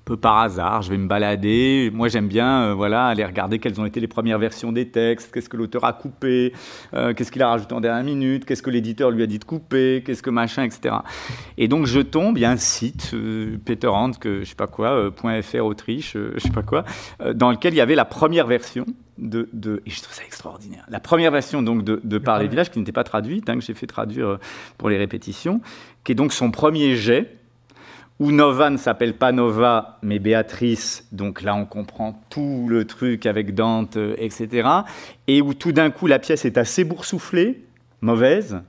peu par hasard, je vais me balader. Moi, j'aime bien euh, voilà, aller regarder quelles ont été les premières versions des textes, qu'est-ce que l'auteur a coupé, euh, qu'est-ce qu'il a rajouté en dernière minute, qu'est-ce que l'éditeur lui a dit de couper, qu'est-ce que machin, etc. Et donc, je tombe, il y a un site, euh, Peter Hand, que je sais pas quoi, .fr Autriche, je sais pas quoi, dans lequel il y avait la première version de, de, et je trouve ça extraordinaire. La première version donc de, de Par les villages qui n'était pas traduite, hein, que j'ai fait traduire pour les répétitions, qui est donc son premier jet où Nova ne s'appelle pas Nova, mais Béatrice, donc là on comprend tout le truc avec Dante, euh, etc. Et où tout d'un coup la pièce est assez boursouflée, mauvaise,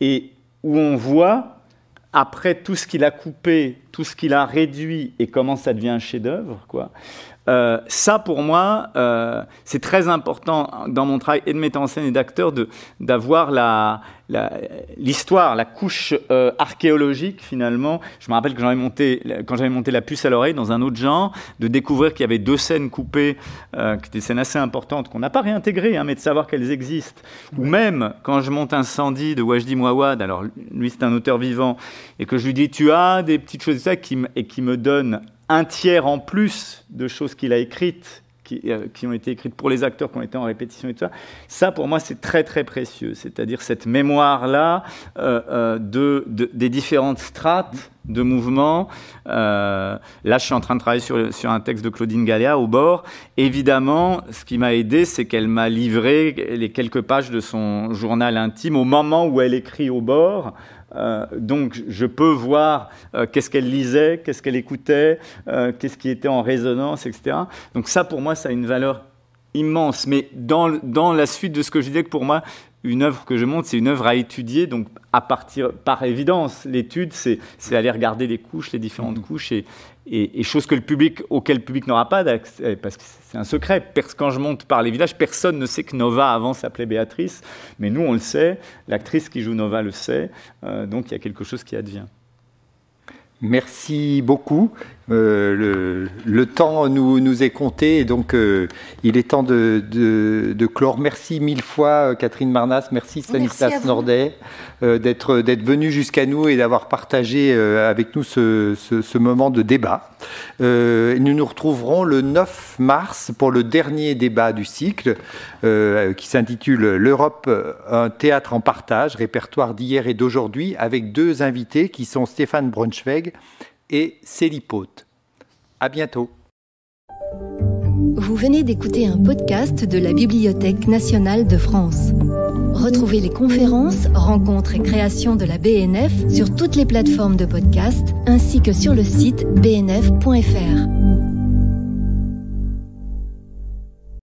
et où on voit, après tout ce qu'il a coupé, tout ce qu'il a réduit, et comment ça devient un chef-d'œuvre, quoi. Euh, ça, pour moi, euh, c'est très important dans mon travail et de metteur en scène et d'acteur d'avoir la, l'histoire, la, couche euh, archéologique finalement. Je me rappelle que j'avais monté, quand j'avais monté La puce à l'oreille dans un autre genre, de découvrir qu'il y avait deux scènes coupées, qui étaient des scènes assez importantes, qu'on n'a pas réintégrées, hein, mais de savoir qu'elles existent. Ou même quand je monte Incendie de Wajdi Mouawad, alors lui c'est un auteur vivant, et que je lui dis tu as des petites choses ça qui, et qui me donnent un tiers en plus de choses qu'il a écrites, euh, qui, ont été écrites pour les acteurs qui ont été en répétition et tout ça, ça pour moi c'est très très précieux. C'est-à-dire cette mémoire-là euh, euh, de, des différentes strates de mouvements. là je suis en train de travailler sur, sur un texte de Claudine Gallia au bord. Évidemment, ce qui m'a aidé, c'est qu'elle m'a livré les quelques pages de son journal intime au moment où elle écrit au bord. Euh, donc je peux voir euh, qu'est-ce qu'elle lisait, qu'est-ce qu'elle écoutait, euh, qu'est-ce qui était en résonance, etc. Donc ça, pour moi, ça a une valeur immense. Mais dans, dans la suite de ce que je disais, que pour moi, une œuvre que je montre, c'est une œuvre à étudier. Donc, à partir, par évidence, l'étude, c'est aller regarder les couches, les différentes mmh. couches, et, et, chose que le public, auquel le public n'aura pas d'accès, parce que c'est un secret. Quand je monte par les villages, personne ne sait que Nova avant s'appelait Béatrice, mais nous, on le sait. L'actrice qui joue Nova le sait. Euh, donc, il y a quelque chose qui advient. Merci beaucoup. Euh, le, temps nous, nous, est compté et donc euh, il est temps de, de, clore. Merci mille fois Catherine Marnas, merci Stanislas Nordet euh, d'être d'être venu jusqu'à nous et d'avoir partagé avec nous ce, ce, ce, moment de débat. nous nous retrouverons le 9 mars pour le dernier débat du cycle qui s'intitule L'Europe, un théâtre en partage, répertoire d'hier et d'aujourd'hui avec deux invités qui sont Stéphane Braunschweig et Célipote. À bientôt. Vous venez d'écouter un podcast de la Bibliothèque nationale de France. Retrouvez les conférences, rencontres et créations de la BNF sur toutes les plateformes de podcast ainsi que sur le site bnf.fr.